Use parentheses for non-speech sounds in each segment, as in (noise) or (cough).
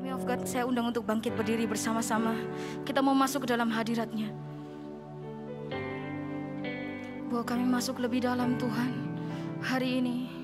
Army of God, saya undang untuk bangkit berdiri bersama-sama. Kita mau masuk ke dalam hadiratnya. Bahwa kami masuk lebih dalam Tuhan hari ini.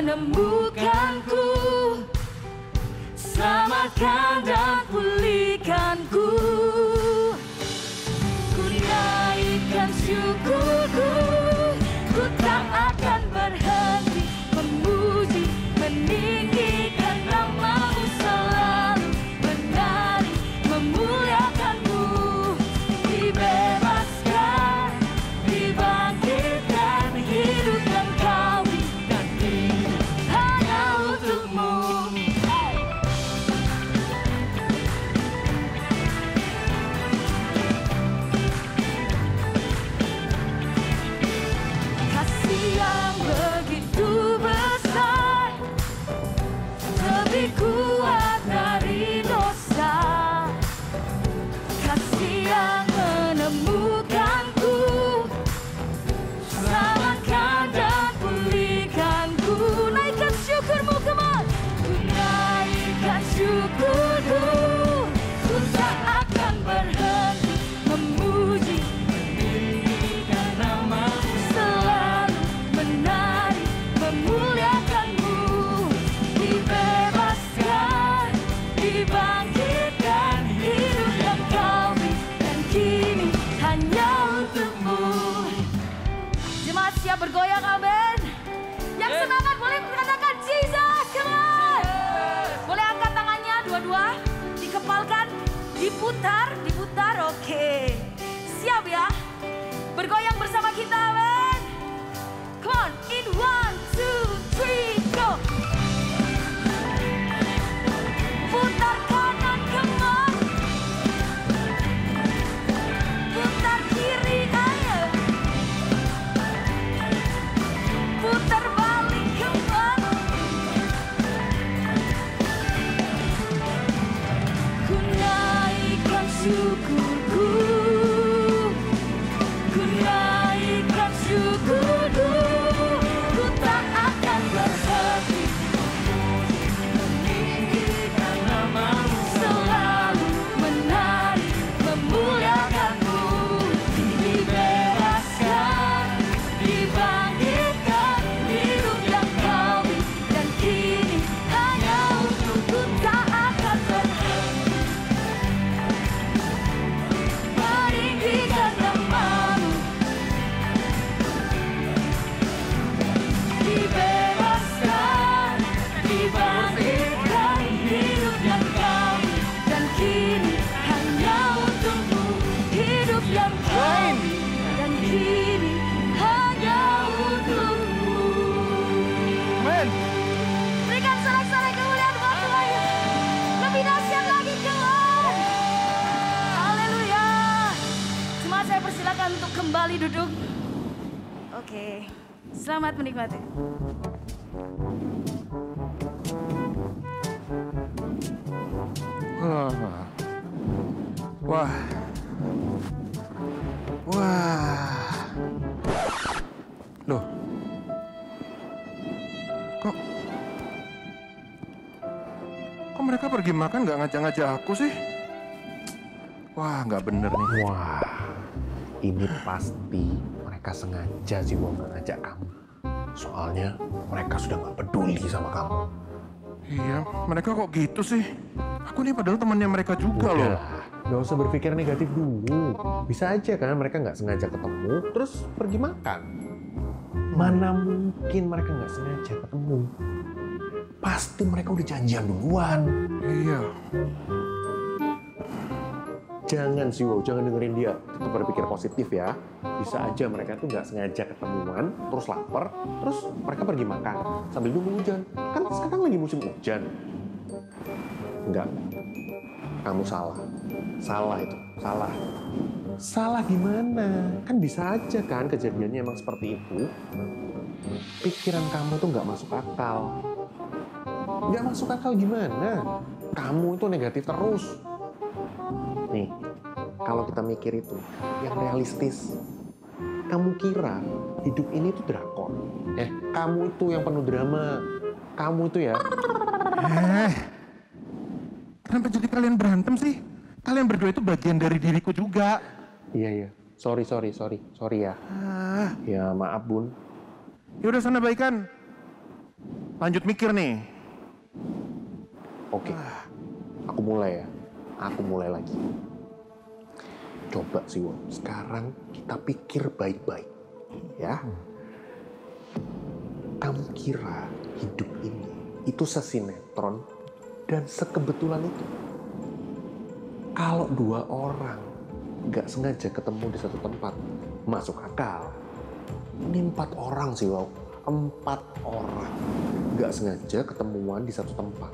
Menemukanku. Selamatkan dan pulihkanku Dikepalkan, diputar, diputar, oke. Siap ya? Bergoyang bersama kita, amin Come on, in one, duduk. Oke. Selamat menikmati. Wah. Wah. Wah. Loh. Kok Kok mereka pergi makan nggak ngajak-ngajak aku sih? Wah, nggak bener nih. Wah, ini pasti mereka sengaja sih mau ngajak kamu. Soalnya mereka sudah nggak peduli sama kamu. Iya, mereka kok gitu sih? Aku nih padahal temannya mereka juga loh. Udah, nggak usah berpikir negatif dulu. Bisa aja kan mereka nggak sengaja ketemu, terus pergi makan. Mana mungkin mereka nggak sengaja ketemu? Pasti mereka udah janjian duluan. Iya. Jangan sih, wow, jangan dengerin dia. Tetap berpikir positif ya. Bisa aja mereka tuh nggak sengaja ketemuan, terus lapar, terus mereka pergi makan sambil nunggu hujan. Kan sekarang lagi musim hujan. Enggak, kamu salah. Salah itu, salah. Salah gimana? Kan bisa aja kan kejadiannya emang seperti itu. Pikiran kamu tuh nggak masuk akal. Nggak masuk akal gimana? Kamu itu negatif terus. Kalau kita mikir itu, yang realistis. Kamu kira hidup ini tuh drakor. Eh, kamu itu yang penuh drama. Kamu itu ya, Eh, kenapa jadi kalian berantem sih? Kalian berdua itu bagian dari diriku juga. iya iya. Sorry, sorry, sorry. Sorry ya. Ah, Ya, maaf bun. ya udah sana baikan. Lanjut mikir nih. Oke, aku mulai ya. Aku mulai lagi. Coba sih, Won. Sekarang kita pikir baik-baik. Ya. Kamu kira hidup ini itu sesinetron dan sekebetulan itu? Kalau dua orang nggak sengaja ketemu di satu tempat, masuk akal. Ini empat orang sih, wow. Empat orang nggak sengaja ketemuan di satu tempat.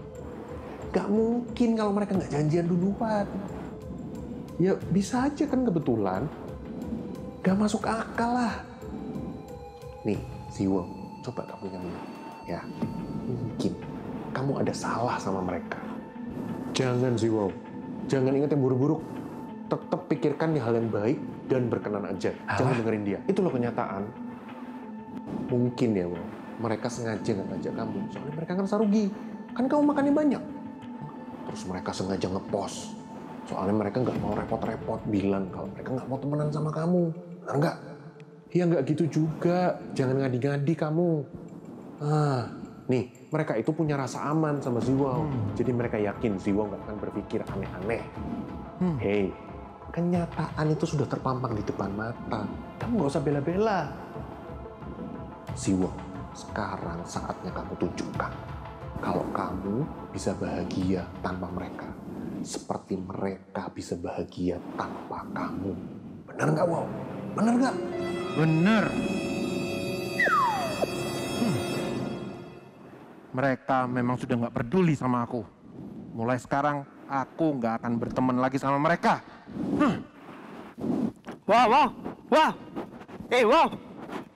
Gak mungkin kalau mereka nggak janjian duluan. Ya bisa aja kan kebetulan. Gak masuk akal lah. Nih, Siwo, coba kamu ingat Ya, mungkin kamu ada salah sama mereka. Jangan sih wow, jangan ingat yang buruk-buruk. Tetap pikirkan di hal yang baik dan berkenan aja. Jangan dengerin dia. Itu loh kenyataan. Mungkin ya wow, mereka sengaja nggak ngajak kamu. Soalnya mereka ngerasa rugi. Kan kamu makannya banyak. Terus mereka sengaja ngepost. Soalnya mereka nggak mau repot-repot bilang kalau mereka nggak mau temenan sama kamu. Benar nggak? Ya nggak gitu juga. Jangan ngadi-ngadi kamu. Ah, nih mereka itu punya rasa aman sama Ziwao. Jadi mereka yakin Ziwao nggak akan berpikir aneh-aneh. Hei, kenyataan itu sudah terpampang di depan mata. Kamu nggak usah bela-bela. Ziwao, sekarang saatnya kamu tunjukkan kalau kamu bisa bahagia tanpa mereka. Seperti mereka bisa bahagia tanpa kamu. Benar nggak, Wow? Benar nggak? Bener. Hmm. Mereka memang sudah nggak peduli sama aku. Mulai sekarang aku nggak akan berteman lagi sama mereka. Wow, wow, wow. Eh, wow.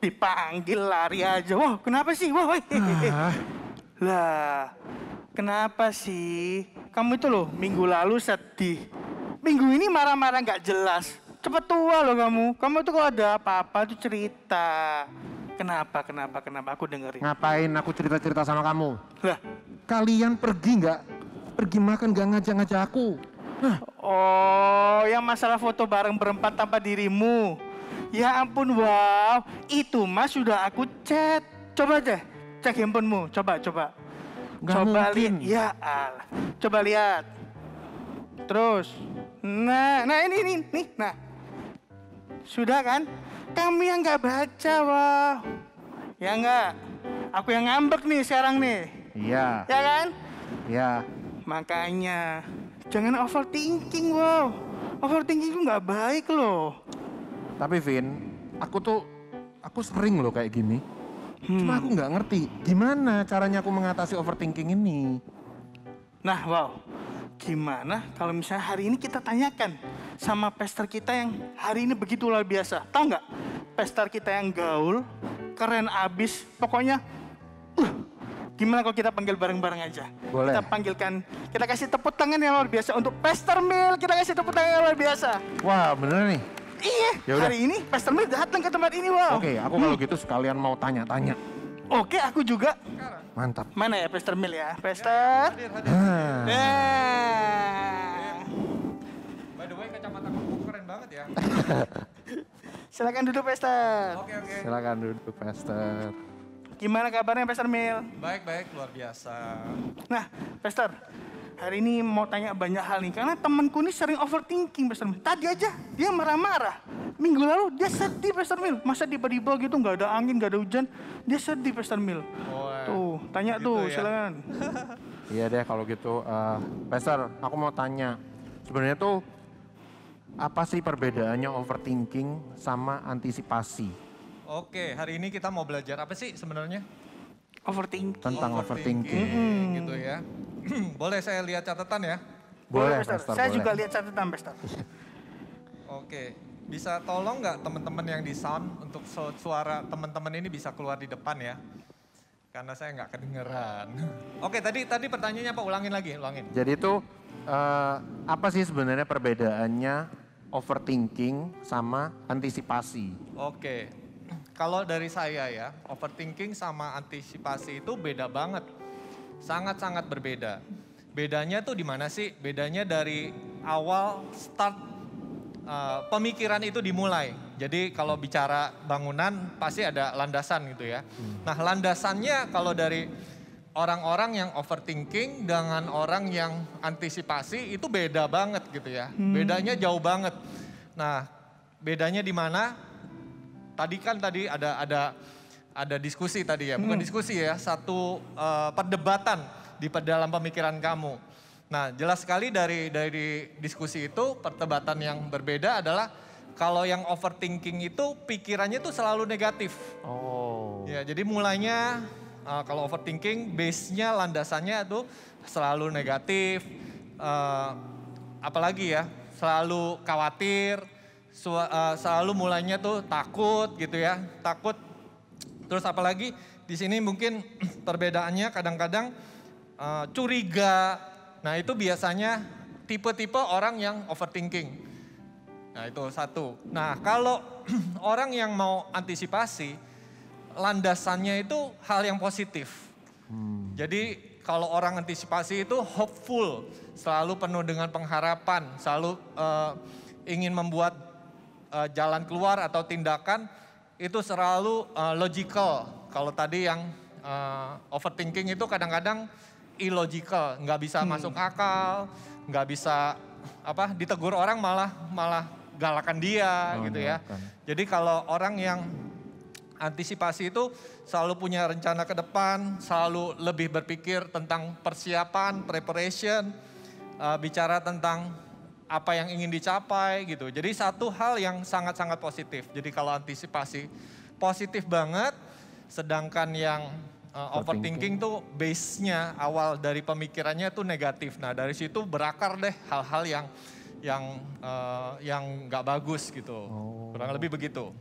Dipanggil lari aja. Wow, kenapa sih? Wow. Ah, (laughs) Lah, kenapa sih? Kamu itu loh minggu lalu sedih. Minggu ini marah-marah nggak jelas. Cepet tua loh kamu. Kamu tuh kalau ada apa-apa tuh cerita. Kenapa, kenapa, kenapa? Aku dengerin. ngapain aku cerita-cerita sama kamu? Lah, Kalian pergi nggak? Pergi makan nggak ngajak-ngajak aku? Hah, oh, yang masalah foto bareng berempat tanpa dirimu. Ya ampun, wow. Itu mas sudah aku chat. Coba deh, cek handphonemu. Coba, coba. Nggak Coba lihat. Ya Allah. Coba lihat. Terus. Nah, nah ini, ini, nih. Nah. Sudah kan? Kamu yang nggak baca, wow. Ya nggak? Aku yang ngambek nih sekarang nih. Iya, Ya kan? iya. Makanya jangan overthinking, wow. Overthinking itu nggak baik loh. Tapi Vin, aku tuh aku sering loh kayak gini. Cuma aku nggak ngerti gimana caranya aku mengatasi overthinking ini. Nah, wow. Gimana kalau misalnya hari ini kita tanyakan sama pester kita yang hari ini begitu luar biasa. Tahu nggak? Pester kita yang gaul, keren abis, pokoknya uh, gimana kalau kita panggil bareng-bareng aja? Boleh. Kita panggilkan, kita kasih tepuk tangan yang luar biasa untuk Pester Mil. Kita kasih tepuk tangan yang luar biasa. Wah bener nih. Iya, Ya udah. hari ini Pester Mil datang ke tempat ini, wow. Oke, aku kalau gitu sekalian mau tanya-tanya. Oke, aku juga. Mantap. Mana ya Pester Mil ya? Pester. Ah, Eh. By the way kacamata kamu keren banget ya. (laughs) Silakan duduk Pester. Oke oke. silakan duduk, Pastor. Gimana kabarnya Pester Mil? Baik baik luar biasa. Nah, Pester, hari ini mau tanya banyak hal nih karena temanku ini sering overthinking Pester Mil. Tadi aja dia marah-marah. Minggu lalu dia sedih Pester Mil. Masa tiba-tiba gitu nggak ada angin, nggak ada hujan, dia sedih Pester Mil. Oh, Tuh, tanya gitu tuh, ya. silakan. (laughs) Iya deh kalau gitu. eh Pastor, aku mau tanya. Sebenarnya tuh apa sih perbedaannya overthinking sama antisipasi Oke, hari ini kita mau belajar apa sih sebenarnya? Overthinking. tentang overthinking? gitu ya. (clears throat) Boleh saya lihat catatan ya? Boleh, Pester. Pastor, Saya boleh. juga lihat catatan Pester. (laughs) Oke, bisa tolong nggak teman-teman yang di sound untuk su- suara teman-teman ini bisa keluar di depan ya? Karena saya nggak kedengeran. (laughs) Oke, tadi tadi pertanyaannya apa? Ulangin lagi, ulangin. Jadi itu eh, apa sih sebenarnya perbedaannya overthinking sama antisipasi? Oke, kalau dari saya ya, overthinking sama antisipasi itu beda banget. Sangat-sangat berbeda. Bedanya tuh di mana sih? Bedanya dari awal start uh, pemikiran itu dimulai. Jadi kalau bicara bangunan pasti ada landasan gitu ya. Nah landasannya kalau dari orang-orang yang overthinking dengan orang yang antisipasi itu beda banget gitu ya. Bedanya jauh banget. Nah bedanya di mana? Tadi kan tadi ada ada ada diskusi tadi ya, bukan diskusi ya, satu eh, perdebatan di dalam pemikiran kamu. Nah, jelas sekali dari dari diskusi itu perdebatan yang berbeda adalah kalau yang overthinking itu pikirannya tuh selalu negatif. Oh. Ya, jadi mulainya uh, kalau overthinking base-nya landasannya tuh selalu negatif. uh, apalagi ya, selalu khawatir, uh, selalu mulainya tuh takut gitu ya, takut. Terus apalagi di sini mungkin (clears throat) perbedaannya kadang-kadang eh, curiga. Nah itu biasanya tipe-tipe orang yang overthinking. Nah itu satu. Nah kalau (clears throat) orang yang mau antisipasi, landasannya itu hal yang positif. Jadi kalau orang antisipasi itu hopeful, selalu penuh dengan pengharapan, selalu eh, ingin membuat eh, jalan keluar atau tindakan itu selalu eh, logical. Kalau tadi yang eh, overthinking itu kadang-kadang illogical, nggak bisa masuk akal, nggak bisa apa ditegur orang malah malah galakan dia Oh, gitu ya. galakan. Jadi kalau orang yang antisipasi itu selalu punya rencana ke depan, selalu lebih berpikir tentang persiapan, preparation, eh, bicara tentang apa yang ingin dicapai gitu. Jadi satu hal yang sangat-sangat positif. Jadi kalau antisipasi positif banget, sedangkan yang eh, overthinking tuh base-nya awal dari pemikirannya tuh negatif. Nah dari situ berakar deh hal-hal yang yang eh, yang nggak bagus gitu. Kurang lebih begitu.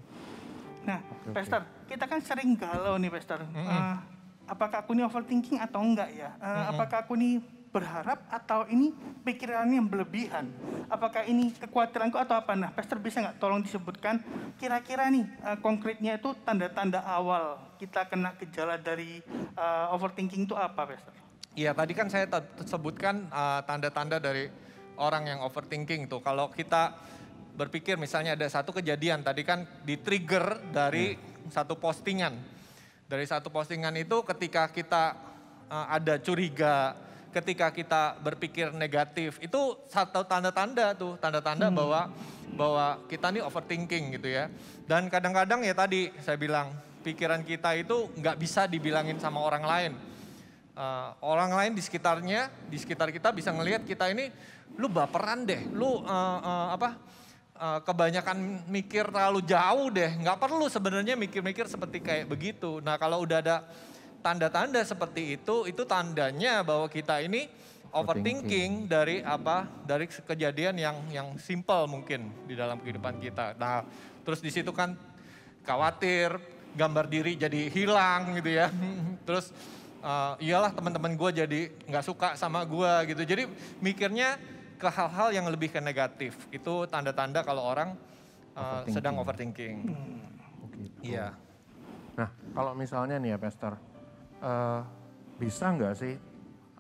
Nah, Pastor, kita kan sering galau nih, Pastor. Eh, apakah aku ini overthinking atau enggak ya? Eh, Apakah aku ini berharap atau ini pikirannya yang berlebihan? Apakah ini kekhawatiranku atau apa? Nah, Pastor bisa nggak tolong disebutkan kira-kira nih eh, konkretnya itu tanda-tanda awal kita kena gejala dari eh, overthinking itu apa, Pastor? Iya, tadi kan saya sebutkan uh, tanda-tanda dari orang yang overthinking tuh. Kalau kita berpikir misalnya ada satu kejadian, tadi kan di-trigger dari satu postingan. Dari satu postingan itu ketika kita uh, ada curiga, ketika kita berpikir negatif, itu satu tanda-tanda tuh, tanda-tanda bahwa bahwa kita nih overthinking gitu ya. Dan kadang-kadang ya tadi saya bilang, pikiran kita itu nggak bisa dibilangin sama orang lain. Uh, orang lain di sekitarnya, di sekitar kita bisa ngelihat kita ini, lu baperan deh, lu uh, uh, apa, uh, kebanyakan mikir terlalu jauh deh, nggak perlu sebenarnya mikir-mikir seperti kayak begitu. Nah kalau udah ada tanda-tanda seperti itu, itu tandanya bahwa kita ini overthinking dari apa, dari kejadian yang yang simple mungkin di dalam kehidupan kita. Nah terus di situ kan khawatir, gambar diri jadi hilang gitu ya. (laughs) Terus eh, iyalah teman-teman gue jadi nggak suka sama gue gitu. Jadi mikirnya ke hal-hal yang lebih ke negatif. Itu tanda-tanda kalau orang eh, sedang overthinking. Iya. Nah, kalau misalnya nih ya, Pastor, eh, bisa nggak sih,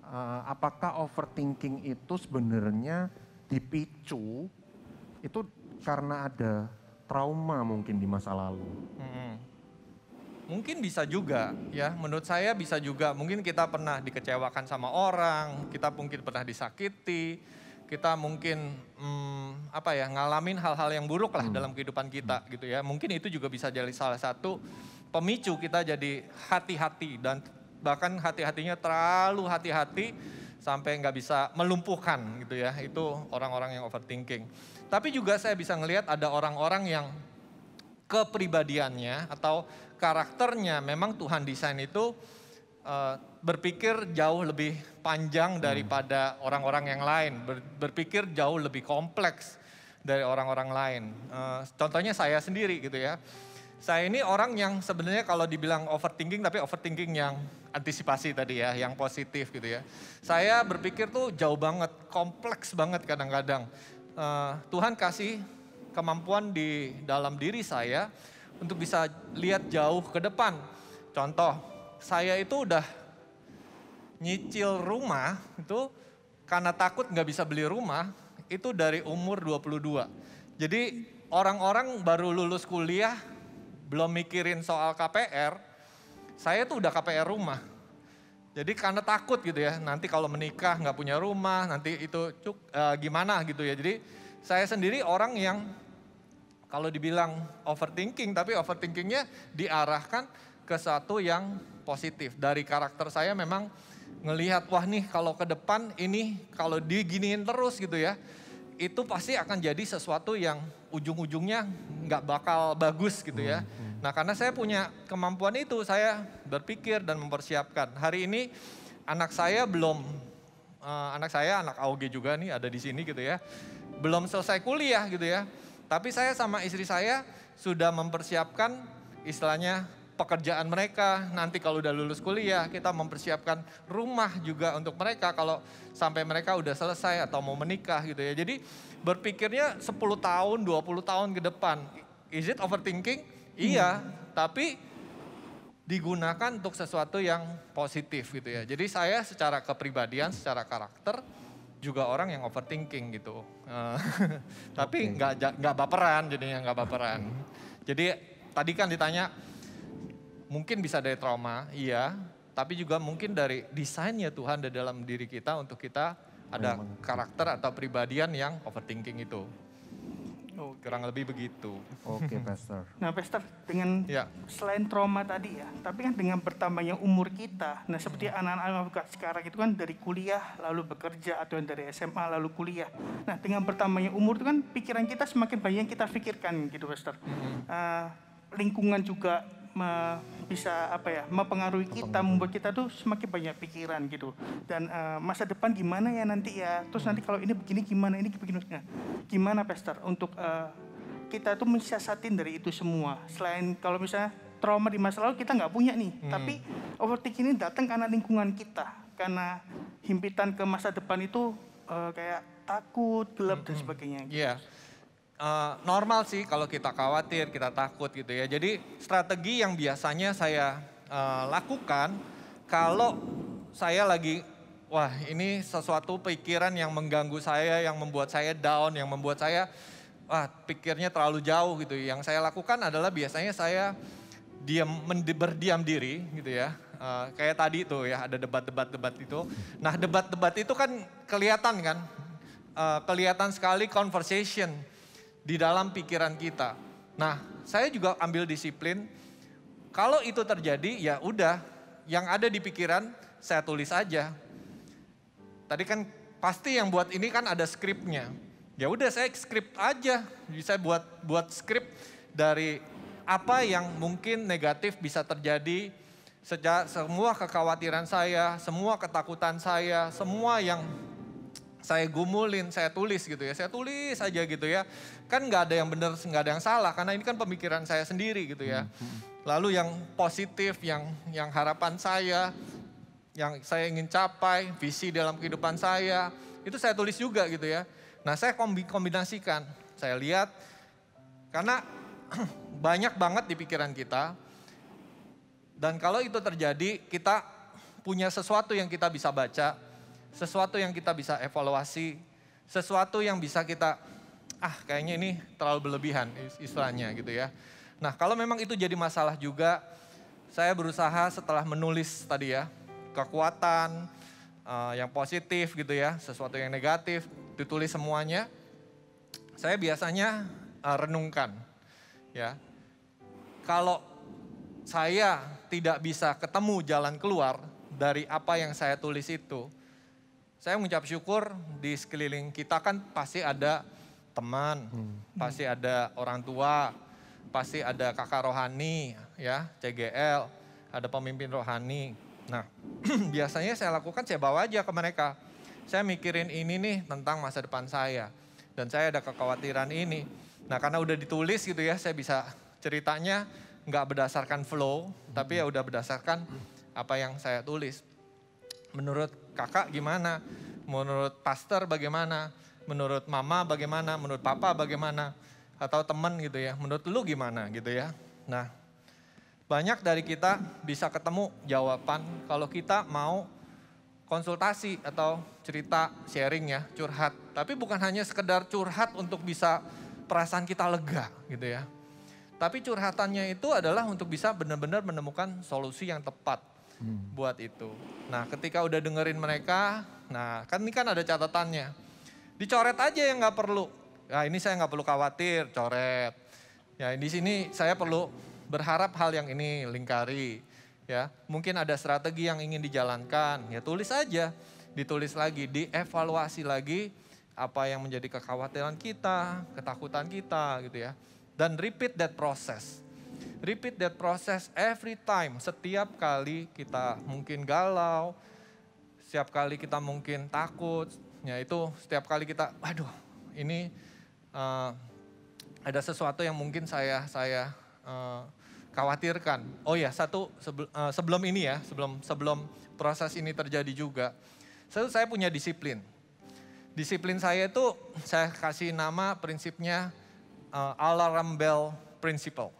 eh, apakah overthinking itu sebenarnya dipicu itu karena ada trauma mungkin di masa lalu? Mm-mm. Mungkin bisa juga ya, menurut saya bisa juga. Mungkin kita pernah dikecewakan sama orang, kita mungkin pernah disakiti, kita mungkin hmm, apa ya ngalamin hal-hal yang buruk lah dalam kehidupan kita gitu ya. Mungkin itu juga bisa jadi salah satu pemicu kita jadi hati-hati dan bahkan hati-hatinya terlalu hati-hati sampai nggak bisa melumpuhkan gitu ya. Itu orang-orang yang overthinking. Tapi juga saya bisa ngelihat ada orang-orang yang kepribadiannya atau karakternya memang Tuhan desain itu eh, berpikir jauh lebih panjang daripada orang-orang yang lain, Ber- berpikir jauh lebih kompleks dari orang-orang lain. Eh, contohnya saya sendiri gitu ya. Saya ini orang yang sebenarnya kalau dibilang overthinking tapi overthinking yang antisipasi tadi ya, yang positif gitu ya. Saya berpikir tuh jauh banget, kompleks banget kadang-kadang. Eh, Tuhan kasih kemampuan di dalam diri saya untuk bisa lihat jauh ke depan. Contoh, saya itu udah nyicil rumah itu karena takut nggak bisa beli rumah itu dari umur 22. Jadi orang-orang baru lulus kuliah belum mikirin soal KPR, saya tuh udah KPR rumah. Jadi karena takut gitu ya, nanti kalau menikah nggak punya rumah, nanti itu cuk, eh, gimana gitu ya. Jadi saya sendiri orang yang kalau dibilang overthinking, tapi overthinkingnya diarahkan ke satu yang positif. Dari karakter saya memang ngelihat, wah nih kalau ke depan ini kalau diginiin terus gitu ya, itu pasti akan jadi sesuatu yang ujung-ujungnya nggak bakal bagus gitu ya. Nah karena saya punya kemampuan itu, saya berpikir dan mempersiapkan. Hari ini anak saya belum, eh, anak saya anak AOG juga nih ada di sini gitu ya, belum selesai kuliah gitu ya. Tapi saya sama istri saya sudah mempersiapkan istilahnya pekerjaan mereka, nanti kalau udah lulus kuliah, kita mempersiapkan rumah juga untuk mereka kalau sampai mereka udah selesai atau mau menikah gitu ya. Jadi berpikirnya 10 tahun, 20 tahun ke depan. Is it overthinking? Iya, tapi digunakan untuk sesuatu yang positif gitu ya. Jadi saya secara kepribadian, secara karakter juga orang yang overthinking gitu. Eh, (laughs) tapi nggak ja- nggak baperan jadinya nggak baperan. Jadi tadi kan ditanya mungkin bisa dari trauma, iya. Tapi juga mungkin dari desainnya Tuhan di dalam diri kita untuk kita ada karakter atau pribadian yang overthinking itu. Oke. Kurang lebih begitu. Oke, Pastor. (laughs) Nah, Pastor, dengan Ya. selain trauma tadi ya, tapi kan dengan bertambahnya umur kita, nah seperti anak-anak sekarang itu kan dari kuliah lalu bekerja atau yang dari SMA lalu kuliah. Nah, dengan bertambahnya umur itu kan pikiran kita semakin banyak yang kita pikirkan gitu, Pastor. Eh, lingkungan juga me- bisa apa ya mempengaruhi kita, membuat kita tuh semakin banyak pikiran gitu. Dan eh, masa depan gimana ya nanti ya? Terus nanti kalau ini begini gimana? Ini begini. Nah, gimana, Pastor, untuk eh, kita tuh mensiasatin dari itu semua. Selain kalau misalnya trauma di masa lalu kita nggak punya nih, tapi overthinking ini datang karena lingkungan kita, karena himpitan ke masa depan itu eh, kayak takut, gelap dan sebagainya. gitu. Iya. Eh, normal sih kalau kita khawatir, kita takut gitu ya. Jadi strategi yang biasanya saya eh, lakukan kalau saya lagi wah ini sesuatu pikiran yang mengganggu saya, yang membuat saya down, yang membuat saya wah pikirnya terlalu jauh gitu. Yang saya lakukan adalah biasanya saya diam berdiam diri gitu ya. Eh, kayak tadi tuh ya ada debat-debat-debat itu. Nah debat-debat itu kan kelihatan kan, Eh, kelihatan sekali conversation di dalam pikiran kita. Nah saya juga ambil disiplin. Kalau itu terjadi ya udah, yang ada di pikiran saya tulis aja. Tadi kan pasti yang buat ini kan ada skripnya. Ya udah saya skrip aja, bisa buat buat skrip dari apa yang mungkin negatif bisa terjadi sejak semua kekhawatiran saya, semua ketakutan saya, semua yang saya gumulin, saya tulis gitu ya, saya tulis aja gitu ya. Kan nggak ada yang benar, nggak ada yang salah karena ini kan pemikiran saya sendiri gitu ya. Lalu yang positif, yang yang harapan saya, yang saya ingin capai, visi dalam kehidupan saya, itu saya tulis juga gitu ya. Nah saya kombi- kombinasikan, saya lihat karena (clears throat) banyak banget di pikiran kita. Dan kalau itu terjadi, kita punya sesuatu yang kita bisa baca, sesuatu yang kita bisa evaluasi, sesuatu yang bisa kita, ah kayaknya ini terlalu berlebihan is- istilahnya gitu ya. Nah kalau memang itu jadi masalah juga, saya berusaha setelah menulis tadi ya, kekuatan eh, yang positif gitu ya, sesuatu yang negatif, ditulis semuanya. Saya biasanya eh, renungkan ya. Kalau saya tidak bisa ketemu jalan keluar dari apa yang saya tulis itu, saya mengucap syukur di sekeliling kita kan pasti ada teman, pasti ada orang tua, pasti ada kakak rohani, ya CGL, ada pemimpin rohani. Nah, (clears throat) biasanya saya lakukan saya bawa aja ke mereka. Saya mikirin ini nih tentang masa depan saya dan saya ada kekhawatiran ini. Nah, karena udah ditulis gitu ya, saya bisa ceritanya nggak berdasarkan flow, tapi ya udah berdasarkan apa yang saya tulis. Menurut kakak gimana? Menurut pastor bagaimana? Menurut mama bagaimana? Menurut papa bagaimana? Atau teman gitu ya, menurut lu gimana gitu ya. Nah, banyak dari kita bisa ketemu jawaban kalau kita mau konsultasi atau cerita sharing ya, curhat. Tapi bukan hanya sekedar curhat untuk bisa perasaan kita lega gitu ya. Tapi curhatannya itu adalah untuk bisa benar-benar menemukan solusi yang tepat buat itu. Nah, ketika udah dengerin mereka, nah kan ini kan ada catatannya. Dicoret aja yang nggak perlu. Ya ini saya nggak perlu khawatir, coret. Ya di sini saya perlu berharap hal yang ini lingkari. Ya mungkin ada strategi yang ingin dijalankan. Ya tulis aja, ditulis lagi, dievaluasi lagi apa yang menjadi kekhawatiran kita, ketakutan kita gitu ya. Dan repeat that process. Repeat that process every time. Setiap kali kita mungkin galau, setiap kali kita mungkin takut, ya itu setiap kali kita, aduh ini eh, ada sesuatu yang mungkin saya saya eh, khawatirkan. Oh ya, satu sebel- eh, sebelum ini ya, sebelum sebelum proses ini terjadi juga. Satu saya punya disiplin. Disiplin saya itu saya kasih nama prinsipnya eh, alarm bell principle.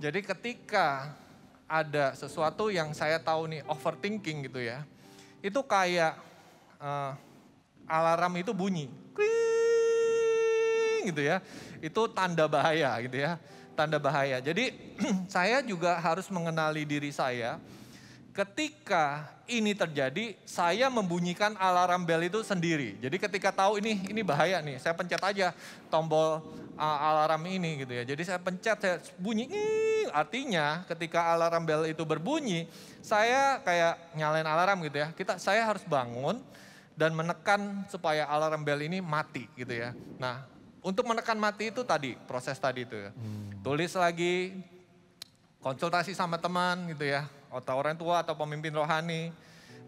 Jadi ketika ada sesuatu yang saya tahu nih overthinking gitu ya, itu kayak eh, alarm itu bunyi, Kring, gitu ya, itu tanda bahaya gitu ya, tanda bahaya. Jadi (clears throat) saya juga harus mengenali diri saya. Ketika ini terjadi, saya membunyikan alarm bell itu sendiri. Jadi ketika tahu ini ini bahaya nih, saya pencet aja tombol uh, alarm ini gitu ya. Jadi saya pencet, saya bunyi, artinya ketika alarm bell itu berbunyi, saya kayak nyalain alarm gitu ya. Kita, saya harus bangun dan menekan supaya alarm bell ini mati gitu ya. Nah, untuk menekan mati itu tadi proses tadi itu ya. Tulis lagi, konsultasi sama teman gitu ya, atau orang tua atau pemimpin rohani,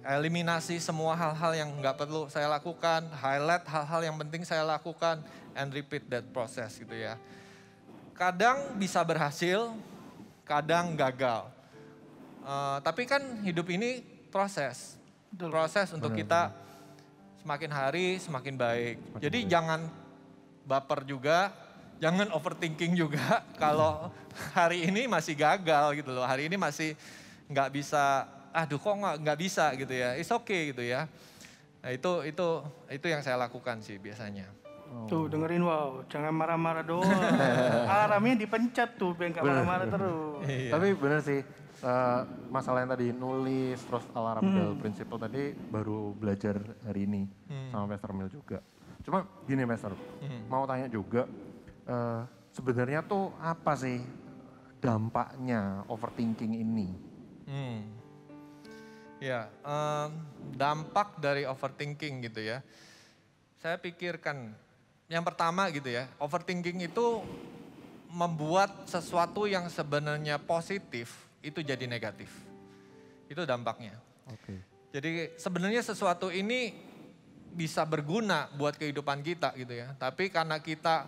eliminasi semua hal-hal yang nggak perlu saya lakukan, highlight hal-hal yang penting saya lakukan, and repeat that process gitu ya. Kadang bisa berhasil, kadang gagal. Eh, tapi kan hidup ini proses, proses untuk kita semakin hari semakin baik. Jadi jangan baper juga, jangan overthinking juga (laughs) kalau hari ini masih gagal gitu loh. Hari ini masih nggak bisa, aduh kok nggak nggak bisa gitu ya. It's okay gitu ya. Nah itu itu itu yang saya lakukan sih biasanya. Tuh dengerin wow, jangan marah-marah doang. (laughs) Alarmnya dipencet tuh biar nggak marah-marah terus. Tapi bener sih, eh, masalah yang tadi nulis, terus alarm Hmm. bell principle tadi baru belajar hari ini sama Master Mil juga. Cuma gini Master, mau tanya juga, eh, sebenarnya tuh apa sih dampaknya overthinking ini? Hmm. Ya, em, dampak dari overthinking gitu ya. Saya pikirkan, yang pertama gitu ya, overthinking itu membuat sesuatu yang sebenarnya positif itu jadi negatif. Itu dampaknya. Oke. Jadi sebenarnya sesuatu ini bisa berguna buat kehidupan kita gitu ya. Tapi karena kita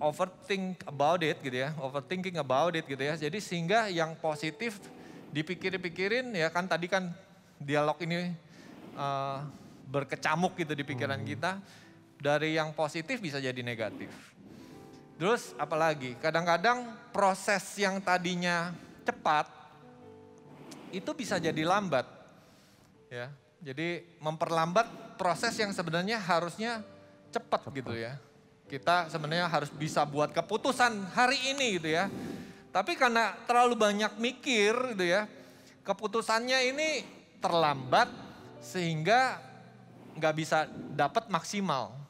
overthink about it gitu ya, overthinking about it gitu ya. Jadi sehingga yang positif dipikir-pikirin ya kan tadi kan dialog ini eh, berkecamuk gitu di pikiran kita. Dari yang positif bisa jadi negatif. Terus apalagi kadang-kadang proses yang tadinya cepat itu bisa jadi lambat ya. Jadi memperlambat proses yang sebenarnya harusnya cepat gitu ya. Kita sebenarnya harus bisa buat keputusan hari ini gitu ya. Tapi karena terlalu banyak mikir gitu ya, keputusannya ini terlambat sehingga nggak bisa dapat maksimal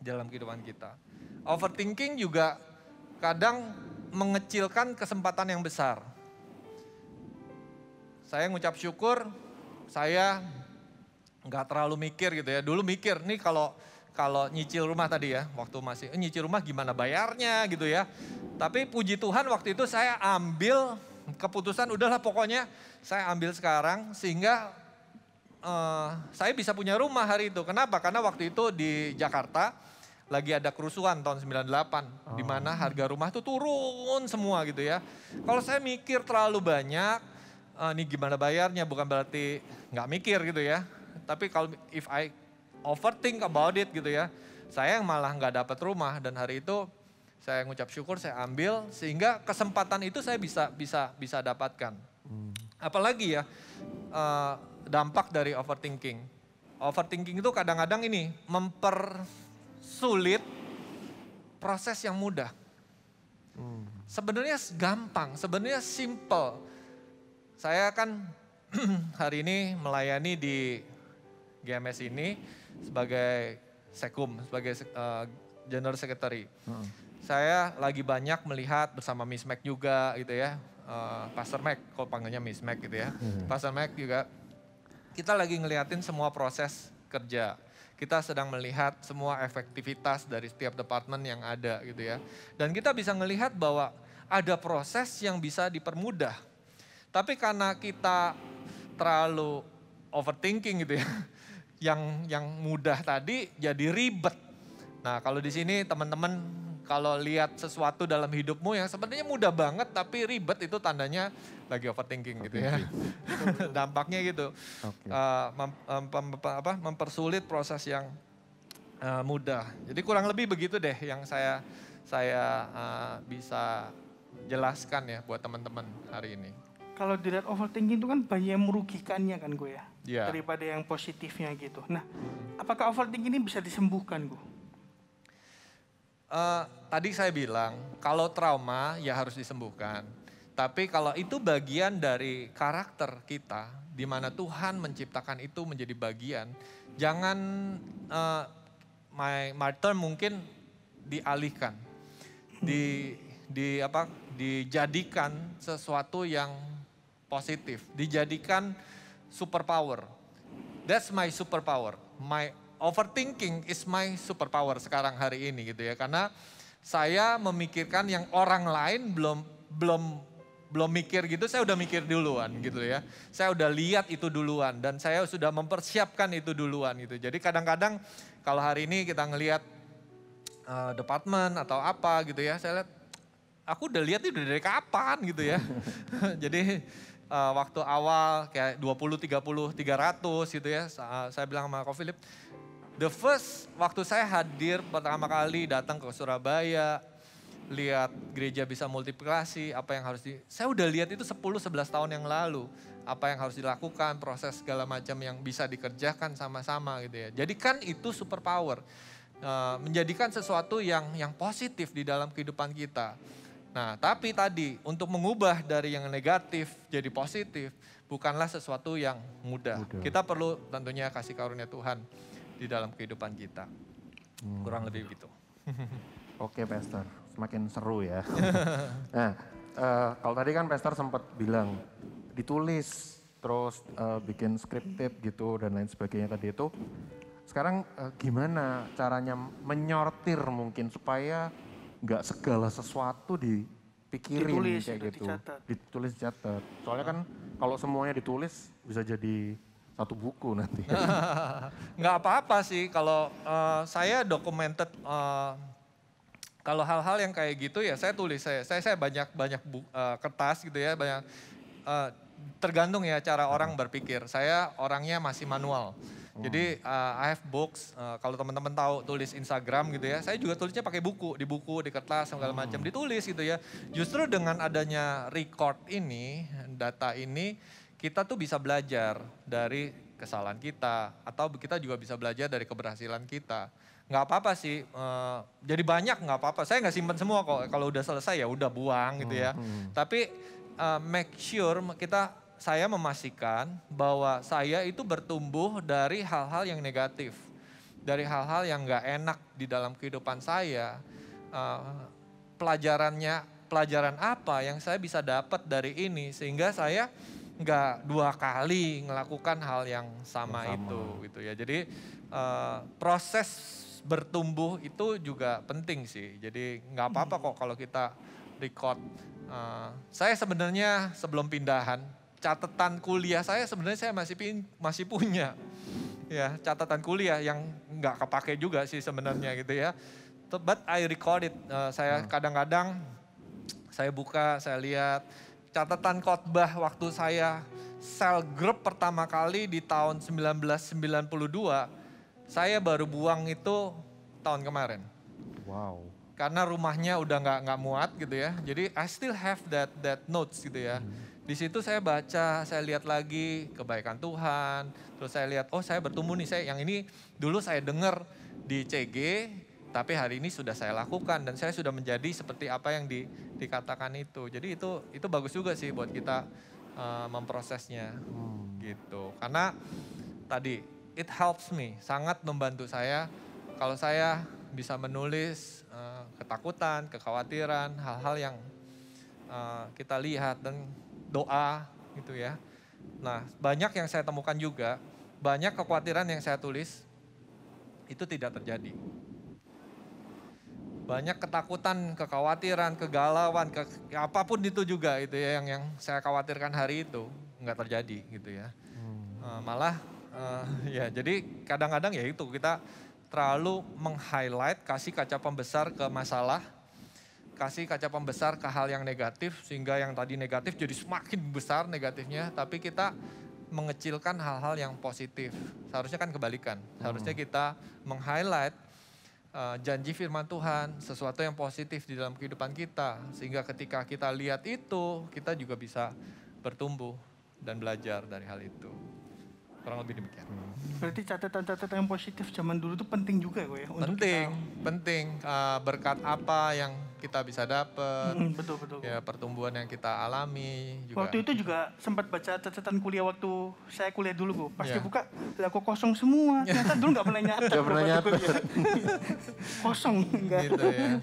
dalam kehidupan kita. Overthinking juga kadang mengecilkan kesempatan yang besar. Saya ngucap syukur, saya nggak terlalu mikir gitu ya. Dulu mikir nih kalau kalau nyicil rumah tadi ya, waktu masih eh, nyicil rumah gimana bayarnya gitu ya. Tapi puji Tuhan waktu itu saya ambil keputusan udahlah pokoknya saya ambil sekarang sehingga eh, saya bisa punya rumah hari itu. Kenapa? Karena waktu itu di Jakarta lagi ada kerusuhan tahun 98 di mana harga rumah itu turun semua gitu ya. Kalau saya mikir terlalu banyak, eh, ini gimana bayarnya bukan berarti nggak mikir gitu ya. Tapi kalau if I overthink about it gitu ya, saya yang malah nggak dapat rumah dan hari itu saya ngucap syukur saya ambil sehingga kesempatan itu saya bisa bisa bisa dapatkan. Apalagi ya eh, dampak dari overthinking. Overthinking itu kadang-kadang ini mempersulit proses yang mudah. Sebenarnya gampang, sebenarnya simple. Saya kan (clears throat) hari ini melayani di GMS ini sebagai sekum, sebagai eh, general secretary. Saya lagi banyak melihat bersama Miss Mac juga gitu ya. Eh, Pastor Mac, kok panggilnya Miss Mac gitu ya. Pastor Mac juga. Kita lagi ngeliatin semua proses kerja. Kita sedang melihat semua efektivitas dari setiap departemen yang ada gitu ya. Dan kita bisa melihat bahwa ada proses yang bisa dipermudah. Tapi karena kita terlalu overthinking gitu ya. (laughs) Yang yang mudah tadi jadi ribet. Nah, kalau di sini teman-teman kalau lihat sesuatu dalam hidupmu yang sebenarnya mudah banget tapi ribet itu tandanya lagi overthinking gitu ya. (laughs) Dampaknya gitu. Oke. Eh, mem- mem- mem- apa, mempersulit proses yang eh, mudah. Jadi kurang lebih begitu deh yang saya saya eh, bisa jelaskan ya buat teman-teman hari ini. Kalau dilihat overthinking itu kan banyak yang merugikannya kan gue ya. Iya. Daripada yang positifnya gitu. Nah, apakah overthinking ini bisa disembuhkan gue? Eh, tadi saya bilang kalau trauma ya harus disembuhkan. Tapi kalau itu bagian dari karakter kita, di mana Tuhan menciptakan itu menjadi bagian, jangan eh, my my mungkin dialihkan, di di apa dijadikan sesuatu yang positif, dijadikan superpower. That's my superpower. My overthinking is my superpower sekarang hari ini gitu ya. Karena saya memikirkan yang orang lain belum belum belum mikir gitu, saya udah mikir duluan gitu ya. Saya udah lihat itu duluan dan saya sudah mempersiapkan itu duluan gitu. Jadi kadang-kadang kalau hari ini kita ngelihat eh, departemen atau apa gitu ya, saya lihat aku udah lihat itu dari kapan gitu ya. (laughs) Jadi eh, waktu awal kayak 20, 30, 300 gitu ya. sa- Saya bilang sama Ko Philip, the first waktu saya hadir pertama kali datang ke Surabaya, lihat gereja bisa multiplikasi, apa yang harus di... Saya udah lihat itu 10-11 tahun yang lalu. Apa yang harus dilakukan, proses segala macam yang bisa dikerjakan sama-sama gitu ya. Jadikan itu superpower. Eh, menjadikan sesuatu yang yang positif di dalam kehidupan kita. Nah, tapi tadi untuk mengubah dari yang negatif jadi positif bukanlah sesuatu yang mudah. Mudah. Kita perlu tentunya kasih karunia Tuhan di dalam kehidupan kita. Kurang lebih gitu. (laughs) Oke Pastor, semakin seru ya. (laughs) nah, eh, kalau tadi kan Pastor sempat bilang ditulis, terus eh, bikin scripted gitu dan lain sebagainya tadi itu. Sekarang eh, gimana caranya menyortir mungkin supaya nggak segala sesuatu dipikirin Ditulis, kayak itu gitu. dicatat. Ditulis catat. Soalnya kan kalau semuanya ditulis bisa jadi satu buku nanti. (laughs) Nggak apa-apa sih kalau eh, saya documented eh, kalau hal-hal yang kayak gitu ya saya tulis saya saya, saya banyak banyak bu- eh, kertas gitu ya banyak eh, tergantung ya cara orang berpikir. Saya orangnya masih manual. Jadi eh, I have books. eh, kalau teman-teman tahu tulis Instagram gitu ya, saya juga tulisnya pakai buku, di buku, di kertas segala macam ditulis gitu ya. Justru dengan adanya record ini, data ini, kita tuh bisa belajar dari kesalahan kita atau kita juga bisa belajar dari keberhasilan kita. Nggak apa-apa sih, eh, jadi banyak nggak apa-apa. Saya nggak simpen semua kok. Kalau udah selesai ya udah buang gitu ya. Tapi eh, make sure kita saya memastikan bahwa saya itu bertumbuh dari hal-hal yang negatif, dari hal-hal yang nggak enak di dalam kehidupan saya. Eh, pelajarannya, pelajaran apa yang saya bisa dapat dari ini sehingga saya nggak dua kali melakukan hal yang sama, Yang sama. itu gitu ya. Jadi eh, proses bertumbuh itu juga penting sih. Jadi nggak apa-apa kok kalau kita record. Eh, saya sebenarnya sebelum pindahan catatan kuliah saya sebenarnya saya masih pin- masih punya ya catatan kuliah yang nggak kepake juga sih sebenarnya gitu ya. But I record it. Eh, saya kadang-kadang saya buka, saya lihat catatan khotbah waktu saya sel grup pertama kali di tahun 1992, saya baru buang itu tahun kemarin. wow. Karena rumahnya udah nggak nggak muat gitu ya. Jadi I still have that that notes gitu ya. Di situ saya baca, saya lihat lagi kebaikan Tuhan. Terus saya lihat, oh saya bertumbuh nih. Saya yang ini dulu saya dengar di CG, tapi hari ini sudah saya lakukan dan saya sudah menjadi seperti apa yang di, dikatakan itu. Jadi itu itu bagus juga sih buat kita uh, memprosesnya gitu. Karena tadi it helps me, sangat membantu saya kalau saya bisa menulis uh, ketakutan, kekhawatiran, hal-hal yang uh, kita lihat dan doa gitu ya. Nah, banyak yang saya temukan juga, banyak kekhawatiran yang saya tulis itu tidak terjadi. Banyak ketakutan, kekhawatiran, kegalauan, ke, apa pun itu juga itu ya yang yang saya khawatirkan hari itu nggak terjadi gitu ya. Eh, malah eh, (laughs) ya jadi kadang-kadang ya itu kita terlalu meng-highlight kasih kaca pembesar ke masalah kasih kaca pembesar ke hal yang negatif sehingga yang tadi negatif jadi semakin besar negatifnya, tapi kita mengecilkan hal-hal yang positif. Seharusnya kan kebalikan. Seharusnya kita meng-highlight uh, janji firman Tuhan, sesuatu yang positif di dalam kehidupan kita sehingga ketika kita lihat itu, kita juga bisa bertumbuh dan belajar dari hal itu. Kurang lebih demikian. Berarti catatan-catatan yang positif zaman dulu tuh penting juga kok ya untuk penting, penting Uh, berkat apa yang kita bisa dapat. Hmm, betul betul. ya pertumbuhan yang kita alami juga. Waktu itu juga sempat baca catatan kuliah waktu saya kuliah dulu kok. Pas Iya. dibuka, lah kok kosong semua. Ternyata dulu nggak pernah nyatet. Nggak pernah kuliah. (laughs) kosong enggak. gitu ya. (laughs)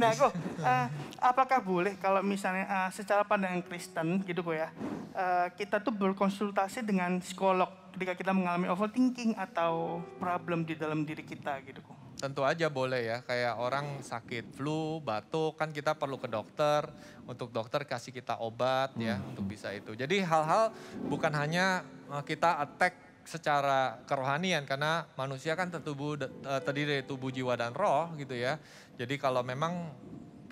Nah kok, eh, apakah boleh kalau misalnya eh, secara pandangan Kristen gitu kok ya, eh, kita tuh berkonsultasi dengan psikolog ketika kita mengalami overthinking atau problem di dalam diri kita gitu kok. Tentu aja boleh ya, kayak orang sakit flu, batuk, kan kita perlu ke dokter, untuk dokter kasih kita obat ya, untuk bisa itu. Jadi hal-hal bukan hanya uh, kita attack secara kerohanian, karena manusia kan tertubuh, uh, terdiri dari tubuh, jiwa, dan roh gitu ya. Jadi kalau memang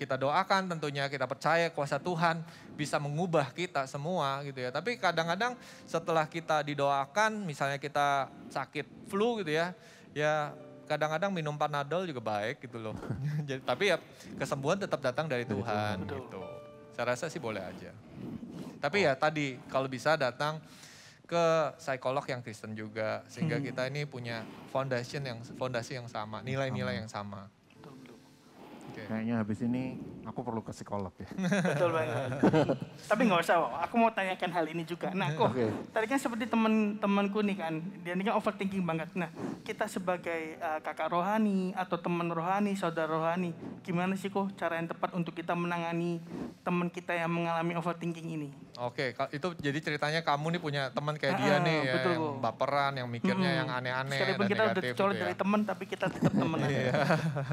kita doakan tentunya kita percaya kuasa Tuhan bisa mengubah kita semua gitu ya. Tapi kadang-kadang setelah kita didoakan, misalnya kita sakit flu gitu ya, ya kadang-kadang minum panadol juga baik gitu loh. (laughs) Jadi tapi ya kesembuhan tetap datang dari Tuhan gitu. Saya rasa sih boleh aja. Tapi ya tadi kalau bisa datang ke psikolog yang Kristen juga sehingga kita ini punya foundation yang fondasi yang sama, nilai-nilai yang sama. Oke. Kayaknya habis ini aku perlu ke psikolog ya. (laughs) Betul banget. Tapi nggak usah, aku mau tanyakan hal ini juga. Nah, kok Oke. tadi kan seperti teman-temanku nih kan, dia ini kan overthinking banget. Nah, kita sebagai eh, kakak rohani atau teman rohani, saudara rohani, gimana sih kok cara yang tepat untuk kita menangani teman kita yang mengalami overthinking ini? Oke, ka- itu jadi ceritanya kamu nih punya teman kayak dia Ah, nih ya, betul, yang Bu. baperan, yang mikirnya Mm-mm. yang aneh-aneh Sekalipun dan kita udah colok gitu ya. dari teman, tapi kita tetap teman. Iya.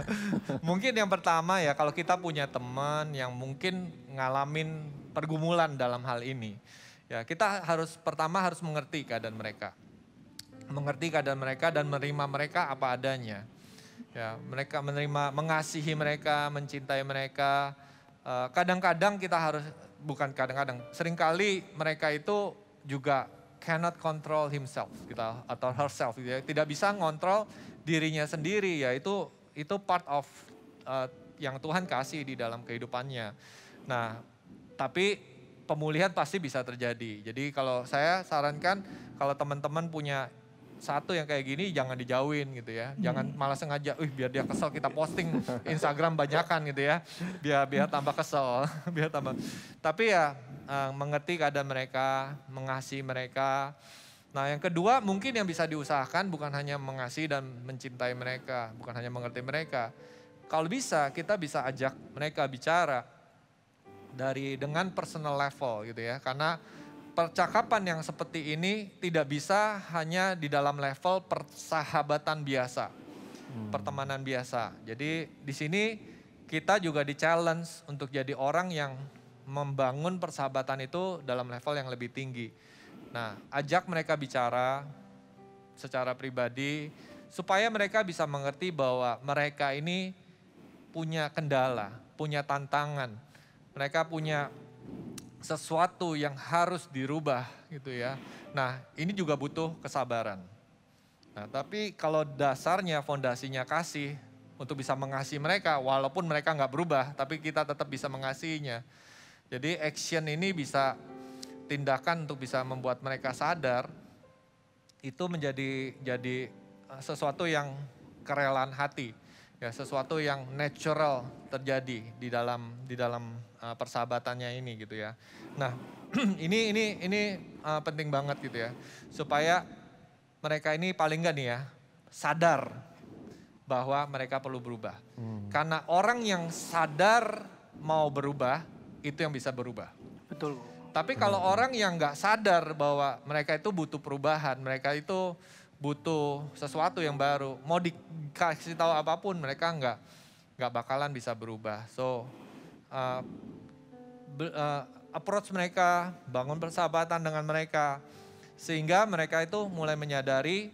(laughs) mungkin yang pertama ya kalau kita punya teman yang mungkin ngalamin pergumulan dalam hal ini. Ya, kita harus pertama harus mengerti keadaan mereka. Mengerti keadaan mereka dan menerima mereka apa adanya. Ya, mereka menerima, mengasihi mereka, mencintai mereka. Eh, Kadang-kadang kita harus bukan kadang-kadang, sering kali mereka itu juga cannot control himself gitu atau herself gitu ya. Tidak bisa ngontrol dirinya sendiri ya itu itu part of uh, yang Tuhan kasih di dalam kehidupannya. Nah, tapi pemulihan pasti bisa terjadi. Jadi kalau saya sarankan kalau teman-teman punya satu yang kayak gini jangan dijauhin gitu ya. Jangan malah sengaja, "Wih, biar dia kesel kita posting Instagram banyakan gitu ya. Biar biar tambah kesel, (laughs) biar tambah. Tapi ya eh, mengerti keadaan mereka, mengasihi mereka. Nah, yang kedua mungkin yang bisa diusahakan bukan hanya mengasihi dan mencintai mereka, bukan hanya mengerti mereka. Kalau bisa kita bisa ajak mereka bicara dari dengan personal level gitu ya. Karena percakapan yang seperti ini tidak bisa hanya di dalam level persahabatan biasa, pertemanan biasa. Jadi di sini kita juga di challenge untuk jadi orang yang membangun persahabatan itu dalam level yang lebih tinggi. Nah, ajak mereka bicara secara pribadi supaya mereka bisa mengerti bahwa mereka ini punya kendala, punya tantangan. Mereka punya sesuatu yang harus dirubah gitu ya. Nah, ini juga butuh kesabaran. Nah, tapi kalau dasarnya fondasinya kasih untuk bisa mengasihi mereka walaupun mereka nggak berubah, tapi kita tetap bisa mengasihinya. Jadi action ini bisa tindakan untuk bisa membuat mereka sadar itu menjadi jadi eh, sesuatu yang kerelaan hati ya sesuatu yang natural terjadi di dalam di dalam uh, persahabatannya ini gitu ya. Nah (clears throat) ini ini ini uh, penting banget gitu ya. Supaya mereka ini paling enggak nih ya sadar bahwa mereka perlu berubah. Karena orang yang sadar mau berubah itu yang bisa berubah. Betul. tapi kalau orang yang nggak sadar bahwa mereka itu butuh perubahan, mereka itu butuh sesuatu yang baru, mau dikasih tahu apa pun mereka nggak nggak bakalan bisa berubah. So uh, be- uh, approach mereka, bangun persahabatan dengan mereka, sehingga mereka itu mulai menyadari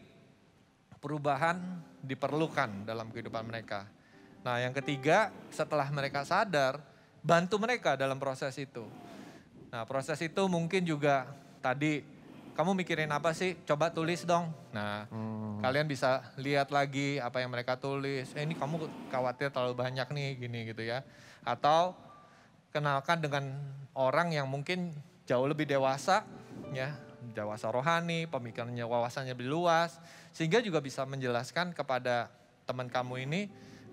perubahan diperlukan dalam kehidupan mereka. Nah yang ketiga setelah mereka sadar, bantu mereka dalam proses itu. Nah proses itu mungkin juga tadi kamu mikirin apa sih? Coba tulis dong. Nah kalian bisa lihat lagi apa yang mereka tulis. Eh ini kamu khawatir terlalu banyak nih gini gitu ya. Atau kenalkan dengan orang yang mungkin jauh lebih dewasa ya dewasa rohani, pemikirannya wawasannya lebih luas, sehingga juga bisa menjelaskan kepada teman kamu ini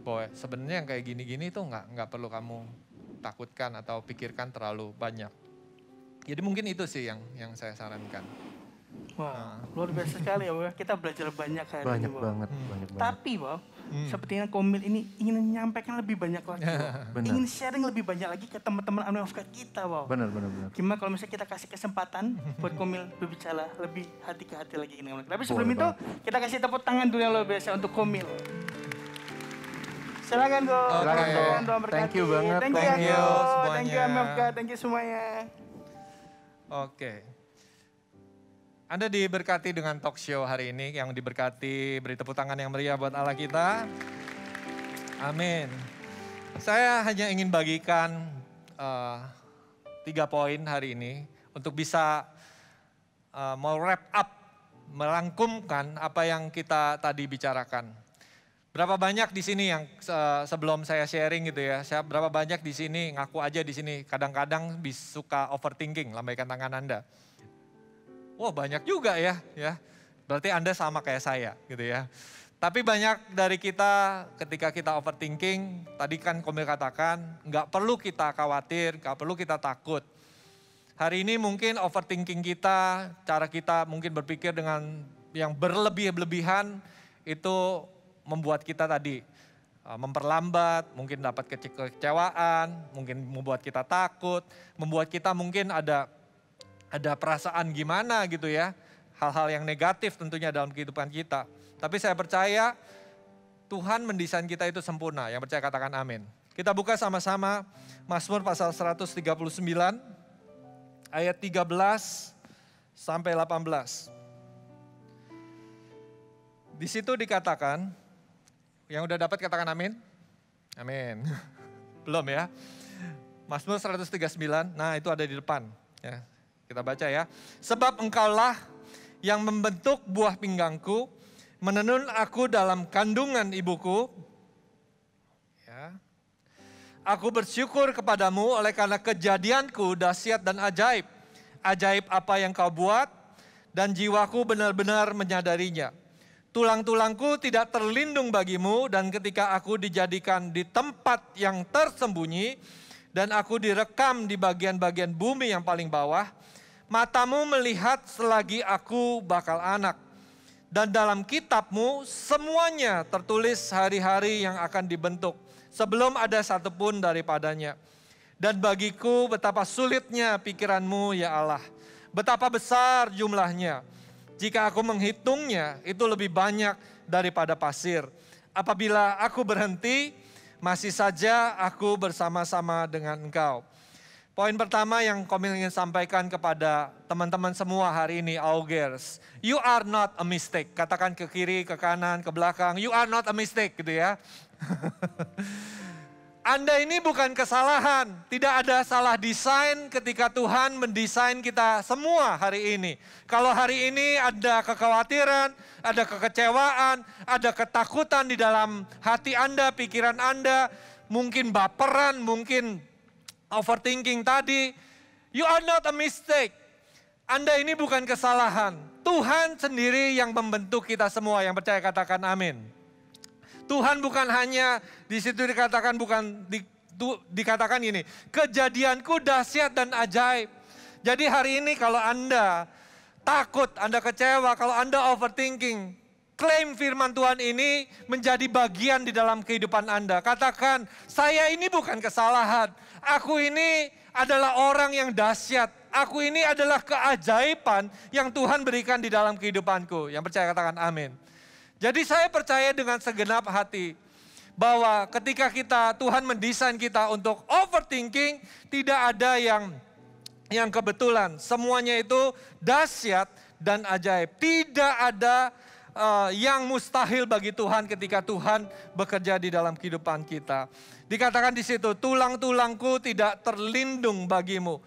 bahwa sebenarnya yang kayak gini-gini itu nggak nggak perlu kamu takutkan atau pikirkan terlalu banyak. Jadi mungkin itu sih yang yang saya sarankan. Wah, luar biasa sekali ya, Bob. Kita belajar banyak hari ini, Banyak Bob. banget, banyak banget. Tapi, Bob, sepertinya komil ini ingin menyampaikan lebih banyak lagi, (laughs) ingin sharing lebih banyak lagi ke teman-teman Amnofkat kita, Bob. Benar, benar, benar. Gimana kalau misalnya kita kasih kesempatan buat Komil berbicara lebih hati ke hati lagi dengan mereka. Tapi sebelum Boleh itu kita kasih tepuk tangan dulu yang luar biasa untuk Komil. Silakan Go. Silakan, Go. Thank you banget, Thank you, thank you semuanya. Thank you MFK, thank you semuanya. Oke. Anda diberkati dengan talk show hari ini yang diberkati beri tepuk tangan yang meriah buat Allah kita. Amin. Saya hanya ingin bagikan eh, tiga poin hari ini untuk bisa eh, mau wrap up, merangkumkan apa yang kita tadi bicarakan. Berapa banyak di sini yang se- sebelum saya sharing gitu ya, saya berapa banyak di sini ngaku aja di sini kadang-kadang suka overthinking, lambaikan tangan Anda. Wah banyak juga ya, ya. Berarti Anda sama kayak saya gitu ya. Tapi banyak dari kita ketika kita overthinking, tadi kan Komil katakan, nggak perlu kita khawatir, nggak perlu kita takut. Hari ini mungkin overthinking kita, cara kita mungkin berpikir dengan yang berlebih-lebihan itu membuat kita tadi uh, memperlambat, mungkin dapat kece- kekecewaan, mungkin membuat kita takut, membuat kita mungkin ada ada perasaan gimana gitu ya. Hal-hal yang negatif tentunya dalam kehidupan kita. Tapi saya percaya Tuhan mendesain kita itu sempurna. Yang percaya katakan amin. Kita buka sama-sama Mazmur pasal 139 ayat 13 sampai 18. Di situ dikatakan, yang udah dapat katakan amin. Amin. (laughs) Belum ya. Mazmur 139, nah itu ada di depan. Ya, kita baca ya. Sebab engkaulah yang membentuk buah pinggangku, menenun aku dalam kandungan ibuku. Ya. Aku bersyukur kepadamu oleh karena kejadianku dahsyat dan ajaib. Ajaib apa yang kau buat dan jiwaku benar-benar menyadarinya. Tulang-tulangku tidak terlindung bagimu dan ketika aku dijadikan di tempat yang tersembunyi dan aku direkam di bagian-bagian bumi yang paling bawah, matamu melihat selagi aku bakal anak. Dan dalam kitabmu semuanya tertulis hari-hari yang akan dibentuk sebelum ada satupun daripadanya. Dan bagiku betapa sulitnya pikiranmu ya Allah. Betapa besar jumlahnya. Jika aku menghitungnya itu lebih banyak daripada pasir. Apabila aku berhenti, masih saja aku bersama-sama dengan engkau. Poin pertama yang kami ingin sampaikan kepada teman-teman semua hari ini, Augers. You are not a mistake. Katakan ke kiri, ke kanan, ke belakang. You are not a mistake gitu ya. (laughs) Anda ini bukan kesalahan. Tidak ada salah desain ketika Tuhan mendesain kita semua hari ini. Kalau hari ini ada kekhawatiran, ada kekecewaan, ada ketakutan di dalam hati Anda, pikiran Anda, mungkin baperan, mungkin overthinking tadi, you are not a mistake. Anda ini bukan kesalahan. Tuhan sendiri yang membentuk kita semua yang percaya katakan amin. Tuhan bukan hanya di situ dikatakan bukan di, tu- dikatakan ini, kejadianku dahsyat dan ajaib. Jadi hari ini kalau Anda takut, Anda kecewa, kalau Anda overthinking, klaim firman Tuhan ini menjadi bagian di dalam kehidupan Anda. Katakan, saya ini bukan kesalahan. Aku ini adalah orang yang dahsyat. Aku ini adalah keajaiban yang Tuhan berikan di dalam kehidupanku. Yang percaya katakan amin. Jadi saya percaya dengan segenap hati bahwa ketika kita Tuhan mendesain kita untuk overthinking, tidak ada yang yang kebetulan. Semuanya itu dahsyat dan ajaib. Tidak ada eh, yang mustahil bagi Tuhan ketika Tuhan bekerja di dalam kehidupan kita. Dikatakan di situ, tulang-tulangku tidak terlindung bagimu.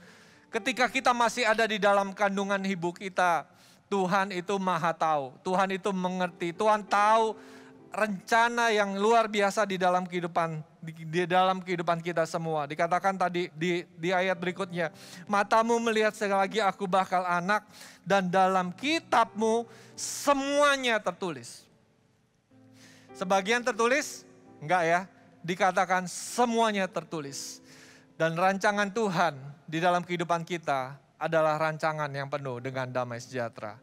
Ketika kita masih ada di dalam kandungan ibu kita, Tuhan itu maha tahu, Tuhan itu mengerti, Tuhan tahu rencana yang luar biasa di dalam kehidupan di, di dalam kehidupan kita semua. Dikatakan tadi di, di ayat berikutnya, matamu melihat sekali lagi aku bakal anak dan dalam kitabmu semuanya tertulis. Sebagian tertulis? Enggak ya. Dikatakan semuanya tertulis. Dan rancangan Tuhan di dalam kehidupan kita adalah rancangan yang penuh dengan damai sejahtera.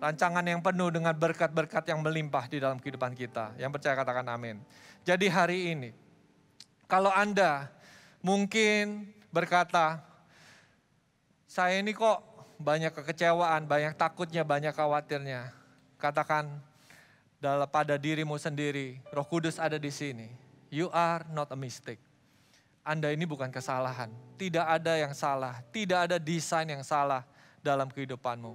Rancangan yang penuh dengan berkat-berkat yang melimpah di dalam kehidupan kita. Yang percaya katakan amin. Jadi hari ini, kalau Anda mungkin berkata, saya ini kok banyak kekecewaan, banyak takutnya, banyak khawatirnya. Katakan dalam pada dirimu sendiri, Roh Kudus ada di sini. You are not a mistake. Anda ini bukan kesalahan. Tidak ada yang salah, tidak ada desain yang salah dalam kehidupanmu.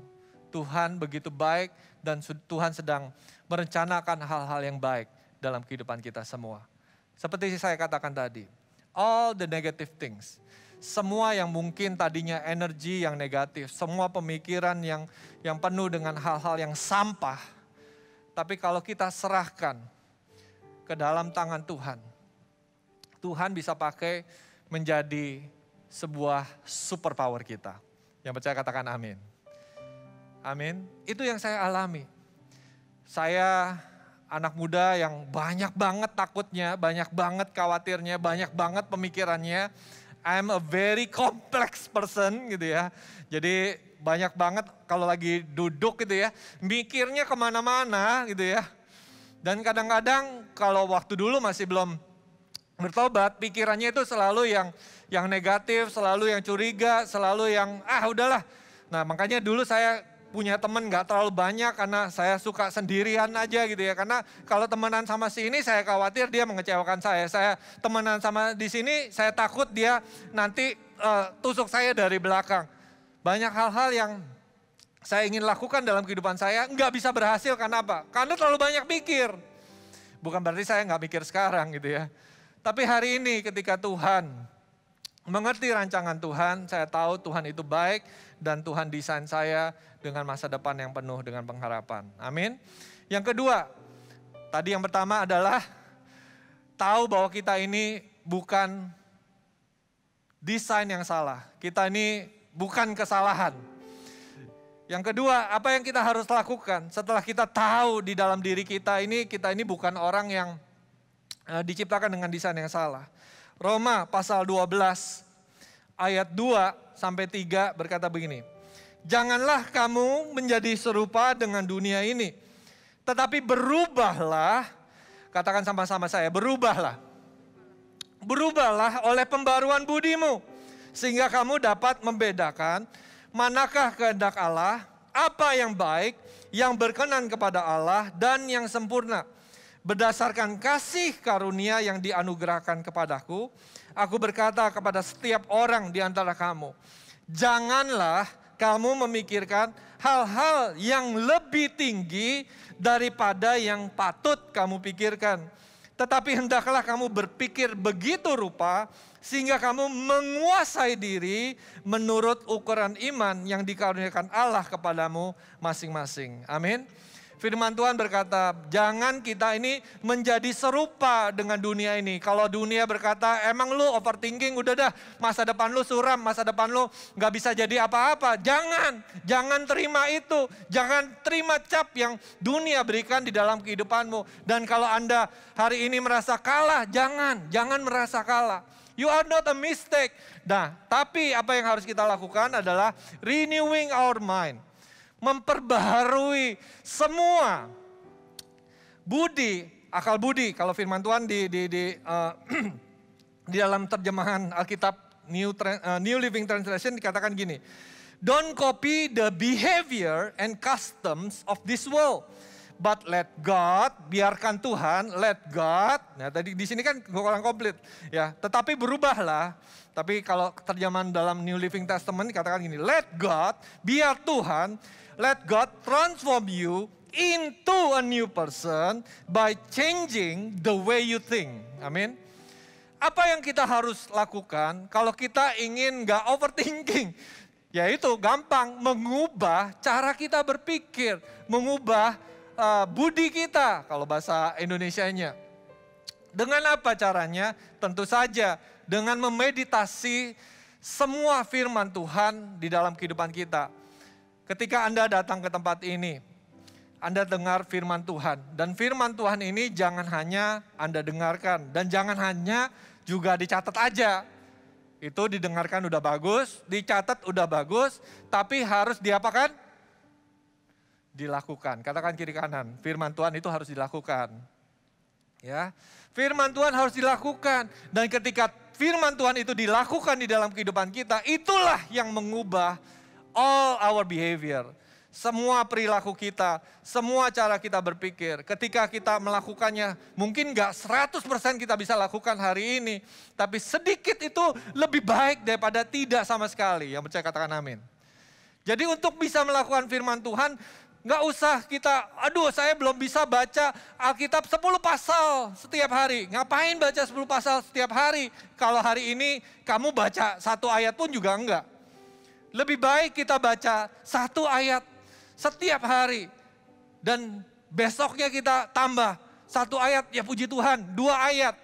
Tuhan begitu baik dan Tuhan sedang merencanakan hal-hal yang baik dalam kehidupan kita semua. Seperti saya katakan tadi, all the negative things, semua yang mungkin tadinya energi yang negatif, semua pemikiran yang yang penuh dengan hal-hal yang sampah, tapi kalau kita serahkan ke dalam tangan Tuhan, Tuhan bisa pakai menjadi sebuah superpower kita. Yang percaya katakan amin. Amin. Itu yang saya alami. Saya anak muda yang banyak banget takutnya, banyak banget khawatirnya, banyak banget pemikirannya. I'm a very complex person gitu ya. Jadi banyak banget kalau lagi duduk gitu ya, mikirnya ke mana-mana gitu ya. Dan kadang-kadang kalau waktu dulu masih belum bertobat, pikirannya itu selalu yang yang negatif, selalu yang curiga, selalu yang ah udahlah. Nah makanya dulu saya punya teman nggak terlalu banyak karena saya suka sendirian aja gitu ya. Karena kalau temenan sama si ini saya khawatir dia mengecewakan saya. Saya temenan sama di sini saya takut dia nanti uh, tusuk saya dari belakang. Banyak hal-hal yang saya ingin lakukan dalam kehidupan saya nggak bisa berhasil karena apa? Karena terlalu banyak pikir. Bukan berarti saya nggak mikir sekarang gitu ya. Tapi hari ini ketika Tuhan mengerti rancangan Tuhan, saya tahu Tuhan itu baik dan Tuhan desain saya dengan masa depan yang penuh dengan pengharapan. Amin. Yang kedua, tadi yang pertama adalah tahu bahwa kita ini bukan desain yang salah. Kita ini bukan kesalahan. Yang kedua, apa yang kita harus lakukan setelah kita tahu di dalam diri kita ini, kita ini bukan orang yang diciptakan dengan desain yang salah. Roma pasal 12 ayat 2 sampai 3 berkata begini. Janganlah kamu menjadi serupa dengan dunia ini. Tetapi berubahlah, katakan sama-sama saya, berubahlah. Berubahlah oleh pembaruan budimu. Sehingga kamu dapat membedakan manakah kehendak Allah, apa yang baik, yang berkenan kepada Allah, dan yang sempurna. Berdasarkan kasih karunia yang dianugerahkan kepadaku, aku berkata kepada setiap orang di antara kamu, janganlah kamu memikirkan hal-hal yang lebih tinggi daripada yang patut kamu pikirkan. Tetapi hendaklah kamu berpikir begitu rupa sehingga kamu menguasai diri menurut ukuran iman yang dikaruniakan Allah kepadamu masing-masing. Amin. Firman Tuhan berkata, jangan kita ini menjadi serupa dengan dunia ini. Kalau dunia berkata, emang lu overthinking, udah dah masa depan lu suram, masa depan lu gak bisa jadi apa-apa. Jangan, jangan terima itu. Jangan terima cap yang dunia berikan di dalam kehidupanmu. Dan kalau Anda hari ini merasa kalah, jangan, jangan merasa kalah. You are not a mistake. Nah, tapi apa yang harus kita lakukan adalah renewing our mind memperbaharui semua budi, akal budi. Kalau firman Tuhan di di di, uh, (clears throat) di dalam terjemahan Alkitab New uh, New Living Translation dikatakan gini. Don't copy the behavior and customs of this world. But let God, biarkan Tuhan, let God. Nah tadi di sini kan kurang komplit ya. Tetapi berubahlah. Tapi kalau terjemahan dalam New Living Testament dikatakan gini, let God, biar Tuhan Let God transform you into a new person by changing the way you think. Amin. Apa yang kita harus lakukan kalau kita ingin nggak overthinking? (laughs) Yaitu gampang mengubah cara kita berpikir, mengubah uh, budi kita kalau bahasa Indonesianya. Dengan apa caranya? Tentu saja dengan memeditasi semua firman Tuhan di dalam kehidupan kita. Ketika Anda datang ke tempat ini, Anda dengar firman Tuhan. Dan firman Tuhan ini jangan hanya Anda dengarkan. Dan jangan hanya juga dicatat aja. Itu didengarkan udah bagus, dicatat udah bagus, tapi harus diapakan? Dilakukan. Katakan kiri kanan, firman Tuhan itu harus dilakukan. Ya, firman Tuhan harus dilakukan. Dan ketika firman Tuhan itu dilakukan di dalam kehidupan kita, itulah yang mengubah all our behavior. Semua perilaku kita, semua cara kita berpikir. Ketika kita melakukannya, mungkin gak 100% kita bisa lakukan hari ini. Tapi sedikit itu lebih baik daripada tidak sama sekali. Yang percaya katakan amin. Jadi untuk bisa melakukan firman Tuhan, Nggak usah kita, aduh saya belum bisa baca Alkitab 10 pasal setiap hari. Ngapain baca 10 pasal setiap hari? Kalau hari ini kamu baca satu ayat pun juga enggak. Lebih baik kita baca satu ayat setiap hari. Dan besoknya kita tambah satu ayat, ya puji Tuhan, dua ayat.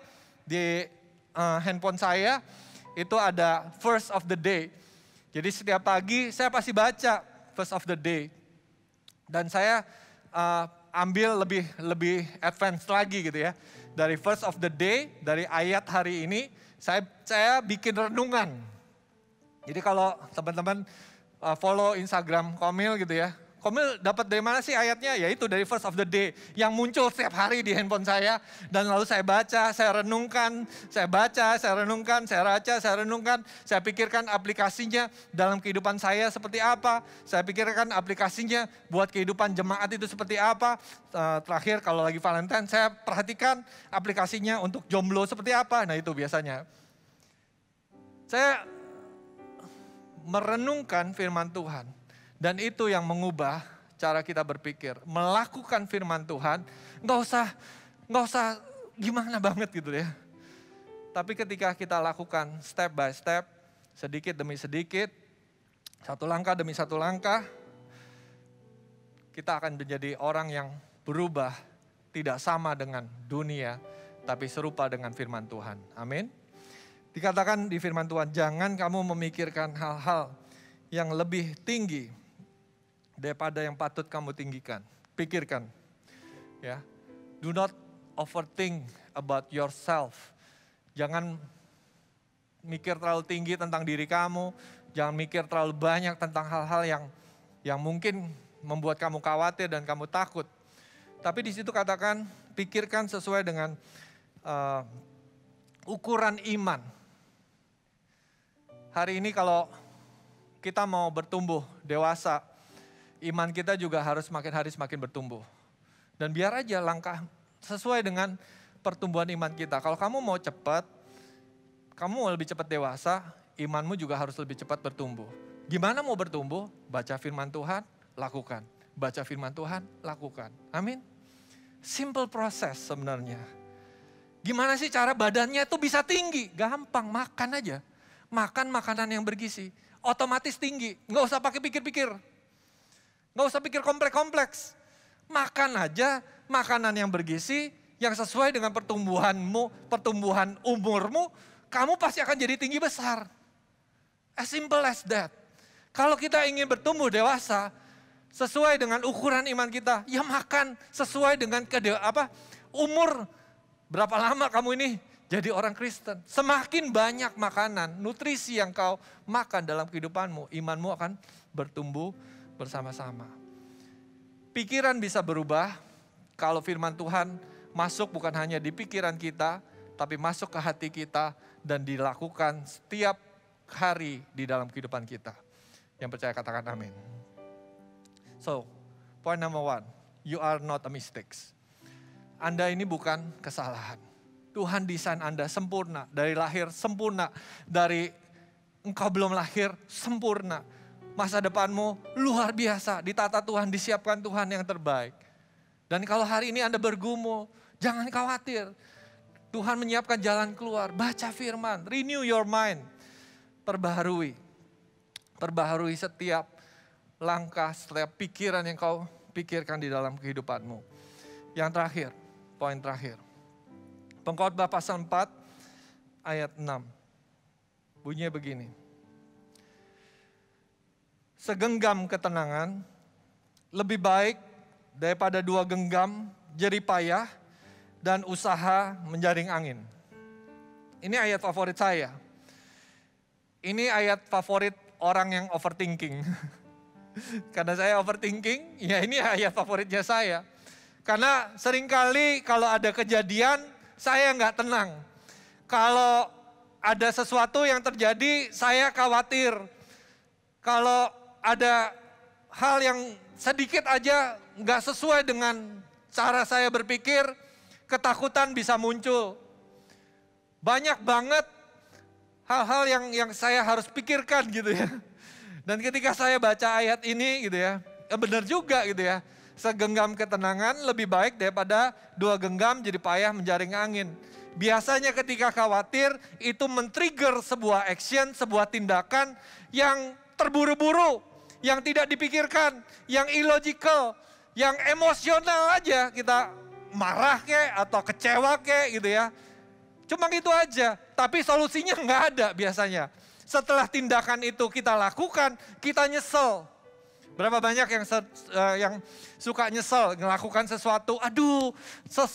Di uh, handphone saya itu ada first of the day. Jadi setiap pagi saya pasti baca first of the day. Dan saya uh, ambil lebih lebih advance lagi gitu ya. Dari first of the day, dari ayat hari ini, saya saya bikin renungan jadi kalau teman-teman uh, follow Instagram Komil gitu ya, Komil dapat dari mana sih ayatnya? Ya itu dari first of the day yang muncul setiap hari di handphone saya. Dan lalu saya baca, saya renungkan, saya baca, saya renungkan, saya baca, saya renungkan. Saya pikirkan aplikasinya dalam kehidupan saya seperti apa. Saya pikirkan aplikasinya buat kehidupan jemaat itu seperti apa. Uh, terakhir kalau lagi Valentine saya perhatikan aplikasinya untuk jomblo seperti apa. Nah itu biasanya. Saya merenungkan firman Tuhan. Dan itu yang mengubah cara kita berpikir. Melakukan firman Tuhan, nggak usah, nggak usah gimana banget gitu ya. Tapi ketika kita lakukan step by step, sedikit demi sedikit, satu langkah demi satu langkah, kita akan menjadi orang yang berubah, tidak sama dengan dunia, tapi serupa dengan firman Tuhan. Amin. Dikatakan di firman Tuhan, jangan kamu memikirkan hal-hal yang lebih tinggi daripada yang patut kamu tinggikan. Pikirkan. Ya. Do not overthink about yourself. Jangan mikir terlalu tinggi tentang diri kamu, jangan mikir terlalu banyak tentang hal-hal yang yang mungkin membuat kamu khawatir dan kamu takut. Tapi di situ katakan pikirkan sesuai dengan uh, ukuran iman hari ini kalau kita mau bertumbuh dewasa, iman kita juga harus makin hari semakin bertumbuh. Dan biar aja langkah sesuai dengan pertumbuhan iman kita. Kalau kamu mau cepat, kamu mau lebih cepat dewasa, imanmu juga harus lebih cepat bertumbuh. Gimana mau bertumbuh? Baca firman Tuhan, lakukan. Baca firman Tuhan, lakukan. Amin. Simple proses sebenarnya. Gimana sih cara badannya itu bisa tinggi? Gampang, makan aja makan makanan yang bergizi. Otomatis tinggi, nggak usah pakai pikir-pikir. Nggak usah pikir kompleks-kompleks. Makan aja makanan yang bergizi, yang sesuai dengan pertumbuhanmu, pertumbuhan umurmu, kamu pasti akan jadi tinggi besar. As simple as that. Kalau kita ingin bertumbuh dewasa, sesuai dengan ukuran iman kita, ya makan sesuai dengan kede, apa umur berapa lama kamu ini jadi orang Kristen. Semakin banyak makanan, nutrisi yang kau makan dalam kehidupanmu, imanmu akan bertumbuh bersama-sama. Pikiran bisa berubah kalau firman Tuhan masuk bukan hanya di pikiran kita, tapi masuk ke hati kita dan dilakukan setiap hari di dalam kehidupan kita. Yang percaya katakan amin. So, point number one, you are not a mistakes. Anda ini bukan kesalahan. Tuhan desain Anda sempurna, dari lahir sempurna, dari engkau belum lahir sempurna. Masa depanmu luar biasa, ditata Tuhan, disiapkan Tuhan yang terbaik. Dan kalau hari ini Anda bergumul, jangan khawatir. Tuhan menyiapkan jalan keluar. Baca firman, renew your mind. Perbaharui. Perbaharui setiap langkah, setiap pikiran yang kau pikirkan di dalam kehidupanmu. Yang terakhir, poin terakhir. Pengkhotbah pasal 4 ayat 6. Bunyinya begini. Segenggam ketenangan lebih baik daripada dua genggam jerih payah dan usaha menjaring angin. Ini ayat favorit saya. Ini ayat favorit orang yang overthinking. (laughs) Karena saya overthinking, ya ini ayat favoritnya saya. Karena sering kali kalau ada kejadian, saya nggak tenang. Kalau ada sesuatu yang terjadi, saya khawatir. Kalau ada hal yang sedikit aja nggak sesuai dengan cara saya berpikir, ketakutan bisa muncul. Banyak banget hal-hal yang yang saya harus pikirkan gitu ya. Dan ketika saya baca ayat ini gitu ya, eh benar juga gitu ya. Segenggam ketenangan lebih baik daripada dua genggam jadi payah menjaring angin. Biasanya ketika khawatir itu men-trigger sebuah action, sebuah tindakan yang terburu-buru, yang tidak dipikirkan, yang illogical, yang emosional aja kita marah kek atau kecewa kek gitu ya. Cuma itu aja, tapi solusinya nggak ada biasanya. Setelah tindakan itu kita lakukan, kita nyesel. Berapa banyak yang uh, yang suka nyesel melakukan sesuatu, aduh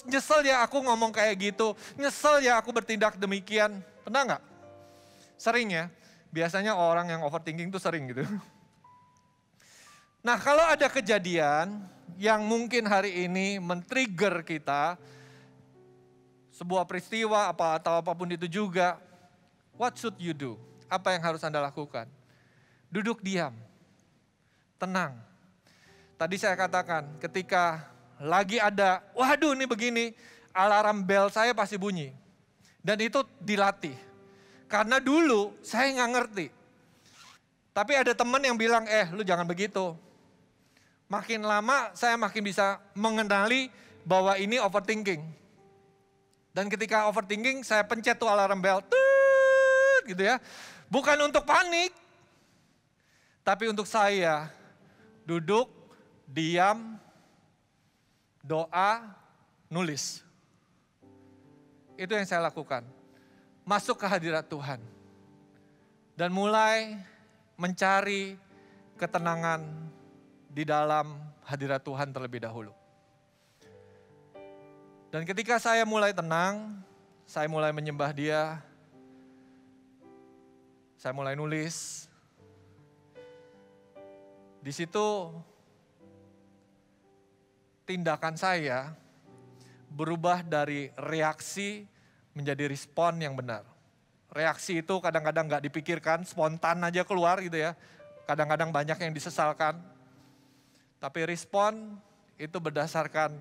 nyesel ya aku ngomong kayak gitu, nyesel ya aku bertindak demikian. Pernah nggak? Sering ya, biasanya orang yang overthinking itu sering gitu. (laughs) Nah kalau ada kejadian yang mungkin hari ini men-trigger kita, sebuah peristiwa apa atau apa pun itu juga, what should you do? Apa yang harus Anda lakukan? Duduk diam, tenang. Tadi saya katakan ketika lagi ada, waduh ini begini, alarm bel saya pasti bunyi. Dan itu dilatih. Karena dulu saya nggak ngerti. Tapi ada teman yang bilang, eh lu jangan begitu. Makin lama saya makin bisa mengenali bahwa ini overthinking. Dan ketika overthinking saya pencet tuh alarm bel, tut, gitu ya. Bukan untuk panik, tapi untuk saya duduk, diam, doa, nulis. Itu yang saya lakukan. Masuk ke hadirat Tuhan. Dan mulai mencari ketenangan di dalam hadirat Tuhan terlebih dahulu. Dan ketika saya mulai tenang, saya mulai menyembah dia, saya mulai nulis. Di situ tindakan saya berubah dari reaksi menjadi respon yang benar. Reaksi itu kadang-kadang nggak dipikirkan, spontan aja keluar gitu ya. Kadang-kadang banyak yang disesalkan. Tapi respon itu berdasarkan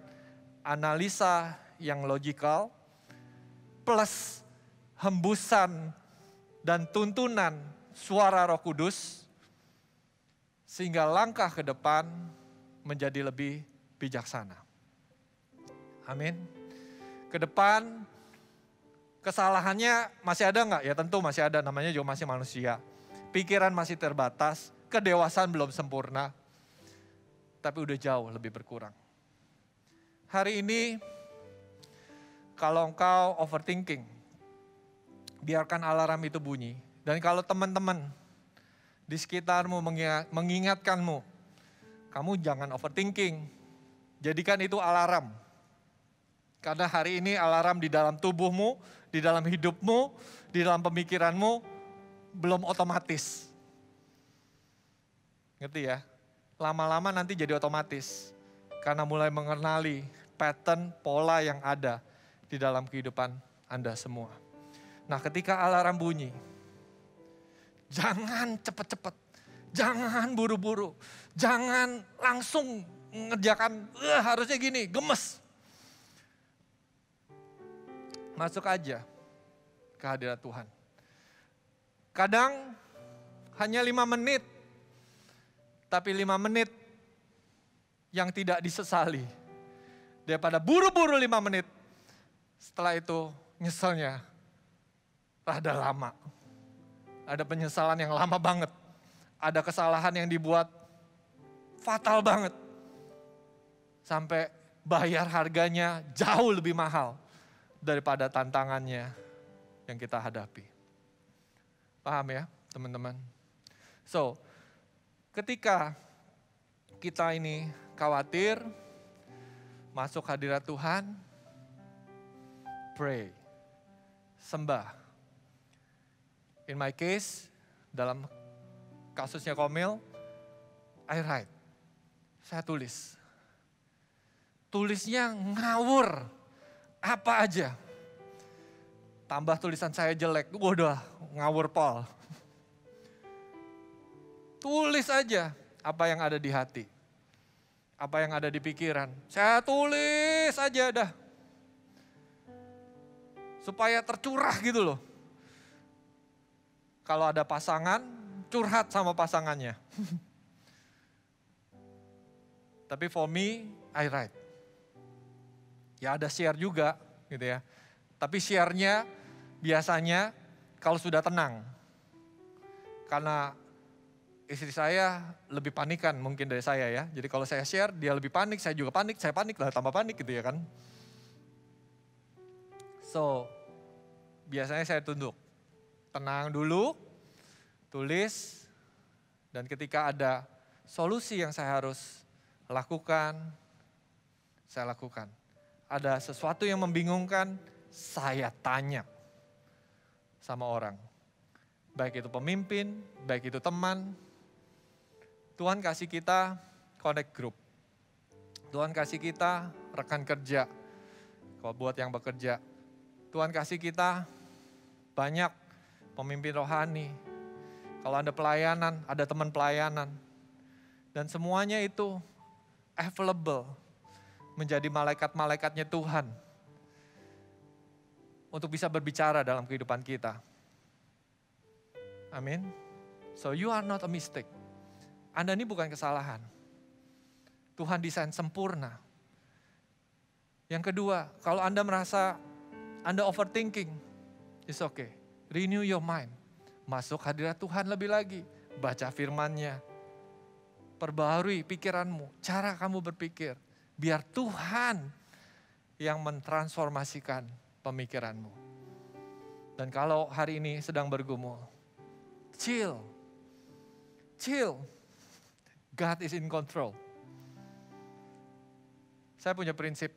analisa yang logikal plus hembusan dan tuntunan suara Roh Kudus sehingga langkah ke depan menjadi lebih bijaksana. Amin. Ke depan kesalahannya masih ada nggak? Ya tentu masih ada, namanya juga masih manusia. Pikiran masih terbatas, kedewasaan belum sempurna, tapi udah jauh lebih berkurang. Hari ini kalau engkau overthinking, biarkan alarm itu bunyi. Dan kalau teman-teman di sekitarmu mengingatkanmu, kamu jangan overthinking. Jadikan itu alarm. Karena hari ini alarm di dalam tubuhmu, di dalam hidupmu, di dalam pemikiranmu belum otomatis. Ngerti ya? Lama-lama nanti jadi otomatis. Karena mulai mengenali pattern, pola yang ada di dalam kehidupan Anda semua. Nah ketika alarm bunyi, jangan cepat-cepat, jangan buru-buru, jangan langsung ngerjakan, eh, harusnya gini, gemes. Masuk aja ke hadirat Tuhan. Kadang hanya lima menit, tapi lima menit yang tidak disesali Daripada buru-buru lima menit. Setelah itu nyeselnya rada lama. Ada penyesalan yang lama banget. Ada kesalahan yang dibuat fatal banget. Sampai bayar harganya jauh lebih mahal daripada tantangannya yang kita hadapi. Paham ya teman-teman? So, ketika kita ini khawatir, masuk hadirat Tuhan, pray, sembah. In my case, dalam kasusnya Komil, I write, saya tulis. Tulisnya ngawur, apa aja. Tambah tulisan saya jelek, waduh ngawur pol. Tulis aja apa yang ada di hati. Apa yang ada di pikiran. Saya tulis aja dah. Supaya tercurah gitu loh. Kalau ada pasangan, curhat sama pasangannya. Tapi for me, I write. Ya ada share juga gitu ya. Tapi share-nya biasanya kalau sudah tenang. Karena istri saya lebih panikan mungkin dari saya ya. Jadi kalau saya share, dia lebih panik, saya juga panik, saya panik lah tambah panik gitu ya kan. So, biasanya saya tunduk. Tenang dulu, tulis, dan ketika ada solusi yang saya harus lakukan, saya lakukan. Ada sesuatu yang membingungkan, saya tanya sama orang. Baik itu pemimpin, baik itu teman. Tuhan kasih kita connect group. Tuhan kasih kita rekan kerja. Kalau buat yang bekerja. Tuhan kasih kita banyak pemimpin rohani. Kalau Anda pelayanan, ada teman pelayanan. Dan semuanya itu available menjadi malaikat-malaikatnya Tuhan untuk bisa berbicara dalam kehidupan kita. Amin. So you are not a mistake. Anda ini bukan kesalahan. Tuhan desain sempurna. Yang kedua, kalau Anda merasa Anda overthinking, it's okay. Renew your mind. Masuk hadirat Tuhan lebih lagi. Baca firmannya. Perbaharui pikiranmu, cara kamu berpikir. Biar Tuhan yang mentransformasikan pemikiranmu. Dan kalau hari ini sedang bergumul, chill. Chill. God is in control. Saya punya prinsip.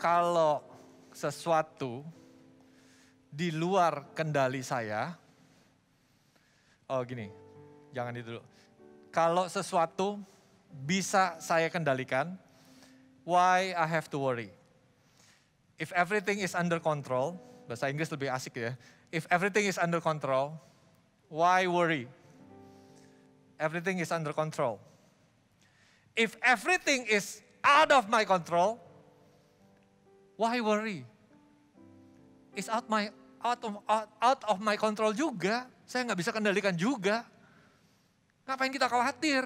Kalau sesuatu di luar kendali saya, oh gini, jangan itu dulu. Kalau sesuatu bisa saya kendalikan, why I have to worry? If everything is under control, bahasa Inggris lebih asik ya. If everything is under control, why worry? Everything is under control. If everything is out of my control, why worry? It's out my out of out, out of my control juga. Saya nggak bisa kendalikan juga. Ngapain kita khawatir?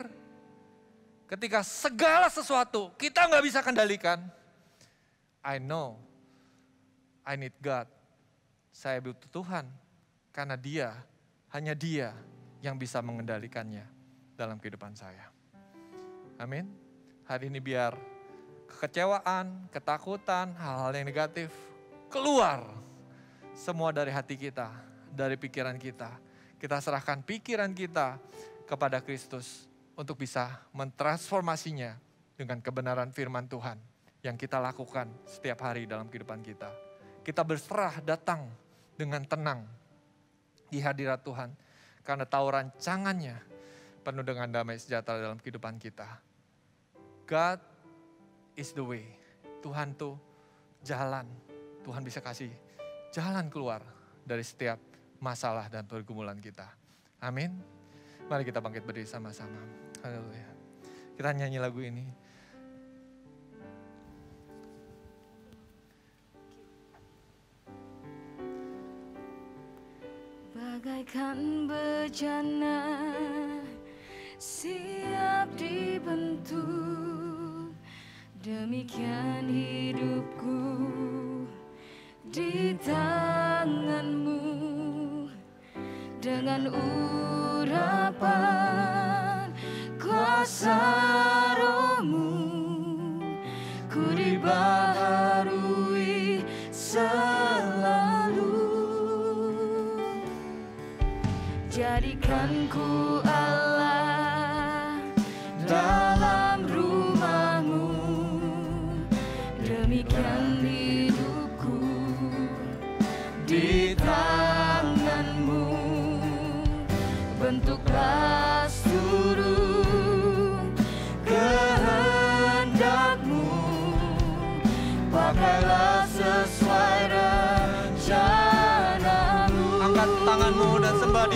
Ketika segala sesuatu kita nggak bisa kendalikan, I know I need God. Saya butuh Tuhan karena Dia, hanya Dia yang bisa mengendalikannya dalam kehidupan saya. Amin. Hari ini biar kekecewaan, ketakutan, hal-hal yang negatif keluar semua dari hati kita, dari pikiran kita. Kita serahkan pikiran kita kepada Kristus untuk bisa mentransformasinya dengan kebenaran firman Tuhan yang kita lakukan setiap hari dalam kehidupan kita. Kita berserah datang dengan tenang di hadirat Tuhan karena tahu rancangannya penuh dengan damai sejahtera dalam kehidupan kita. God is the way. Tuhan tuh jalan. Tuhan bisa kasih jalan keluar dari setiap masalah dan pergumulan kita. Amin. Mari kita bangkit berdiri sama-sama. Haleluya. Kita nyanyi lagu ini. Bagaikan bejana siap dibentuk Demikian hidupku di tanganmu dengan urapan kuasa rohmu. Ku dibaharui selalu. Jadikan ku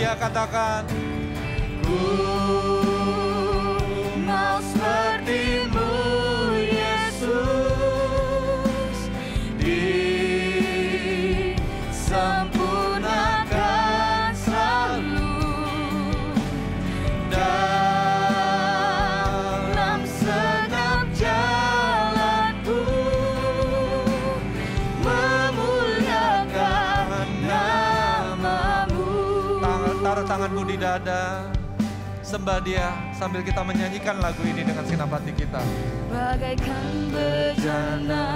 Haleluya, katakan. Mau dada. Sembah dia sambil kita menyanyikan lagu ini dengan segenap hati kita. bagaikan bejana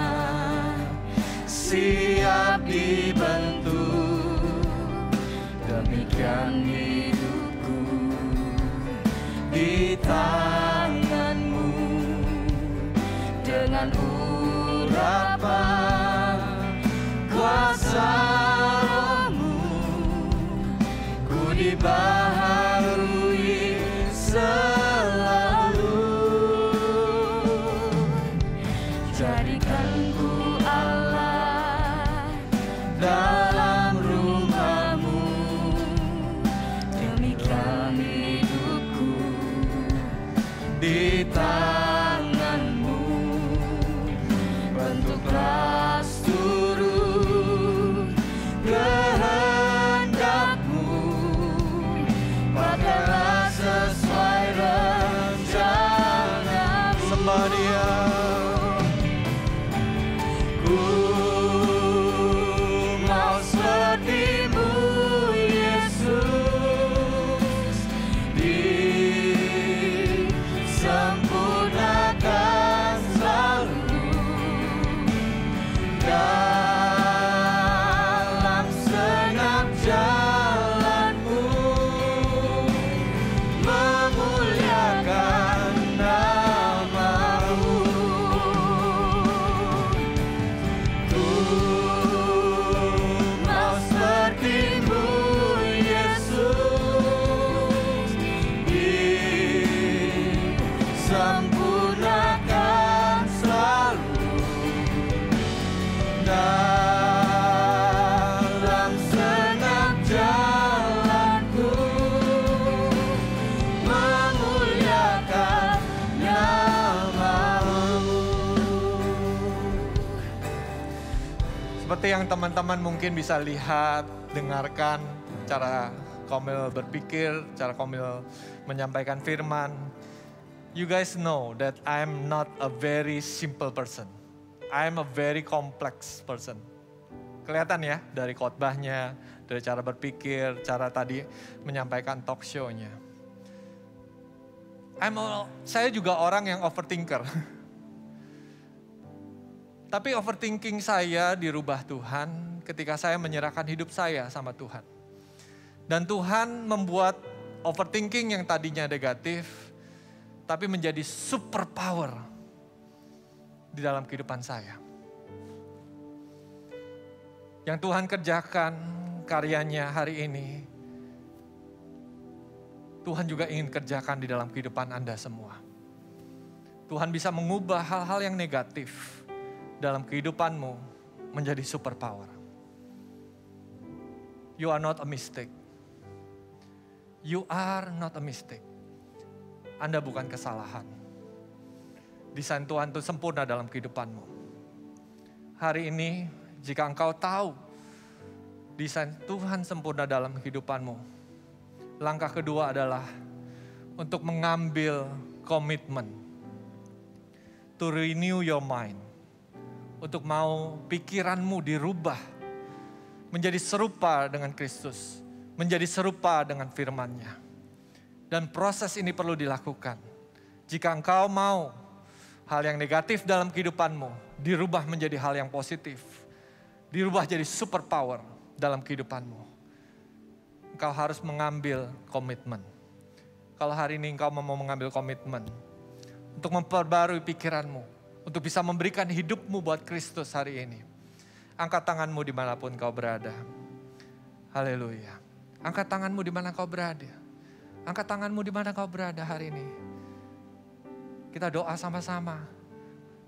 siap dibentuk demikian hidupku di tanganmu dengan urapan kuasa dibaharui selalu teman-teman mungkin bisa lihat, dengarkan cara Komil berpikir, cara Komil menyampaikan firman. You guys know that I'm not a very simple person. I'm a very complex person. Kelihatan ya dari khotbahnya, dari cara berpikir, cara tadi menyampaikan talk show-nya. I'm a- saya juga orang yang overthinker. (laughs) Tapi overthinking saya dirubah Tuhan ketika saya menyerahkan hidup saya sama Tuhan. Dan Tuhan membuat overthinking yang tadinya negatif, tapi menjadi super power di dalam kehidupan saya. Yang Tuhan kerjakan karyanya hari ini, Tuhan juga ingin kerjakan di dalam kehidupan Anda semua. Tuhan bisa mengubah hal-hal yang negatif dalam kehidupanmu menjadi superpower. You are not a mistake. You are not a mistake. Anda bukan kesalahan. Desain Tuhan itu sempurna dalam kehidupanmu. Hari ini, jika engkau tahu desain Tuhan sempurna dalam kehidupanmu, langkah kedua adalah untuk mengambil komitmen to renew your mind untuk mau pikiranmu dirubah menjadi serupa dengan Kristus, menjadi serupa dengan firman-Nya. Dan proses ini perlu dilakukan. Jika engkau mau hal yang negatif dalam kehidupanmu dirubah menjadi hal yang positif, dirubah jadi super power dalam kehidupanmu. Engkau harus mengambil komitmen. Kalau hari ini engkau mau mengambil komitmen untuk memperbarui pikiranmu, untuk bisa memberikan hidupmu buat Kristus hari ini. Angkat tanganmu di mana pun kau berada. Haleluya. Angkat tanganmu di mana kau berada. Angkat tanganmu di mana kau berada hari ini. Kita doa sama-sama.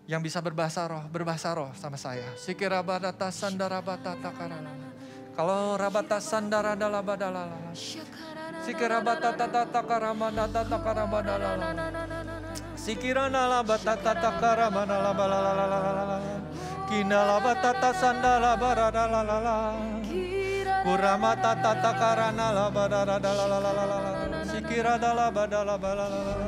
Yang bisa berbahasa roh, berbahasa roh sama saya. Sikirabadata sandarabata takarana. Kalau rabata sandara dala badala Sikirabata tata takaramana tata karabadala Sikirana la batata takaramana la balala Kina la batata sandala barada la la la Kurama tata takarana la badara dala la la la la la Sikira dala badala balala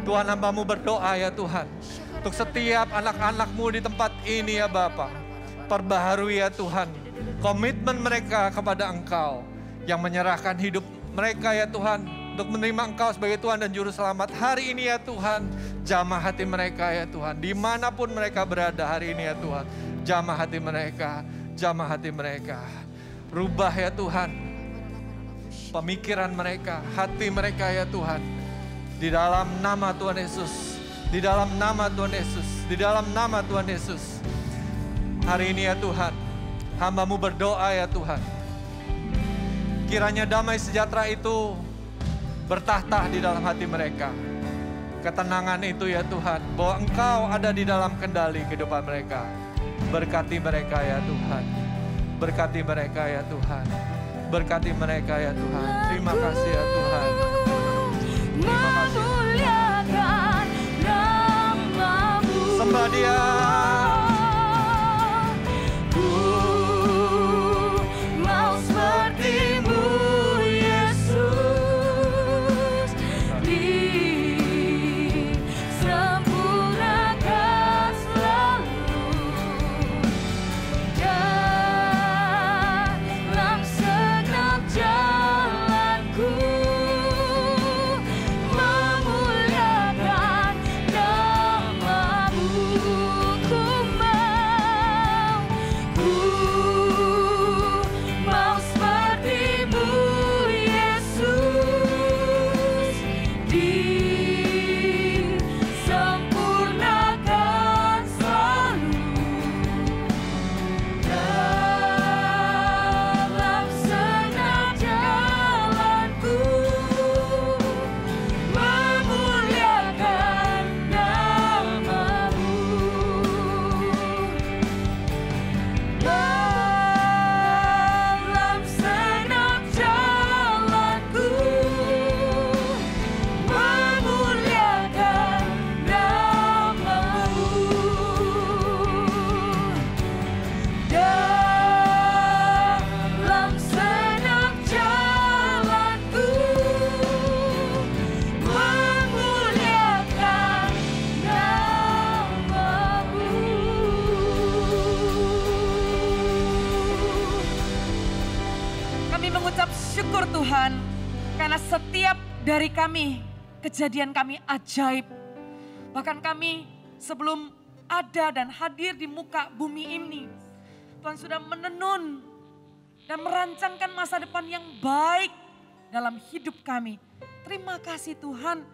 Tuhan hambamu berdoa ya Tuhan. Untuk setiap anak-anakmu di tempat ini ya Bapak Perbaharui ya Tuhan. Komitmen mereka kepada Engkau Yang menyerahkan hidup mereka ya Tuhan untuk menerima Engkau sebagai Tuhan dan Juru Selamat. Hari ini ya Tuhan, jamah hati mereka ya Tuhan. Di mana pun mereka berada hari ini ya Tuhan. Jamah hati mereka, jamah hati mereka. Rubah ya Tuhan, pemikiran mereka, hati mereka ya Tuhan. Di dalam nama Tuhan Yesus, di dalam nama Tuhan Yesus, di dalam nama Tuhan Yesus. Hari ini ya Tuhan, hambamu berdoa ya Tuhan Kiranya damai sejahtera itu bertahta di dalam hati mereka. Ketenangan itu ya Tuhan, bahwa Engkau ada di dalam kendali kehidupan mereka. Berkati mereka ya Tuhan. Berkati mereka ya Tuhan. Berkati mereka ya Tuhan. Terima kasih ya Tuhan. Terima kasih. Sembah dia. Kami kejadian kami ajaib. Bahkan kami sebelum ada dan hadir di muka bumi ini. Tuhan sudah menenun dan merancangkan masa depan yang baik dalam hidup kami. Terima kasih Tuhan.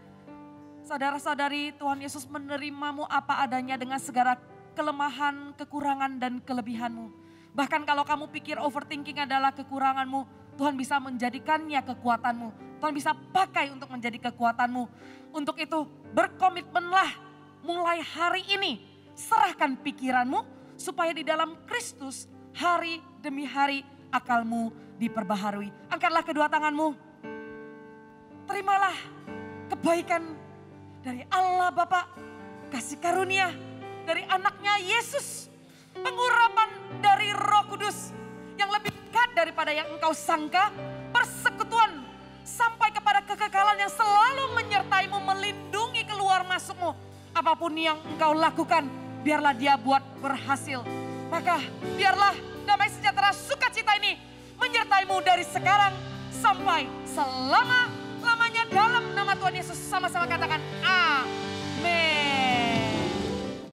Saudara-saudari Tuhan Yesus menerimamu apa adanya dengan segala kelemahan, kekurangan dan kelebihanmu. Bahkan kalau kamu pikir overthinking adalah kekuranganmu, Tuhan bisa menjadikannya kekuatanmu. Tuhan bisa pakai untuk menjadi kekuatanmu. Untuk itu berkomitmenlah mulai hari ini. Serahkan pikiranmu supaya di dalam Kristus hari demi hari akalmu diperbaharui. Angkatlah kedua tanganmu. Terimalah kebaikan dari Allah Bapa, kasih karunia dari anaknya Yesus, pengurapan dari roh kudus yang lebih daripada yang engkau sangka, persekutuan sampai kepada kekekalan yang selalu menyertaimu, melindungi keluar masukmu. Apa pun yang engkau lakukan, biarlah dia buat berhasil. Maka biarlah damai sejahtera sukacita ini menyertaimu dari sekarang sampai selama lamanya dalam nama Tuhan Yesus sama-sama katakan amin.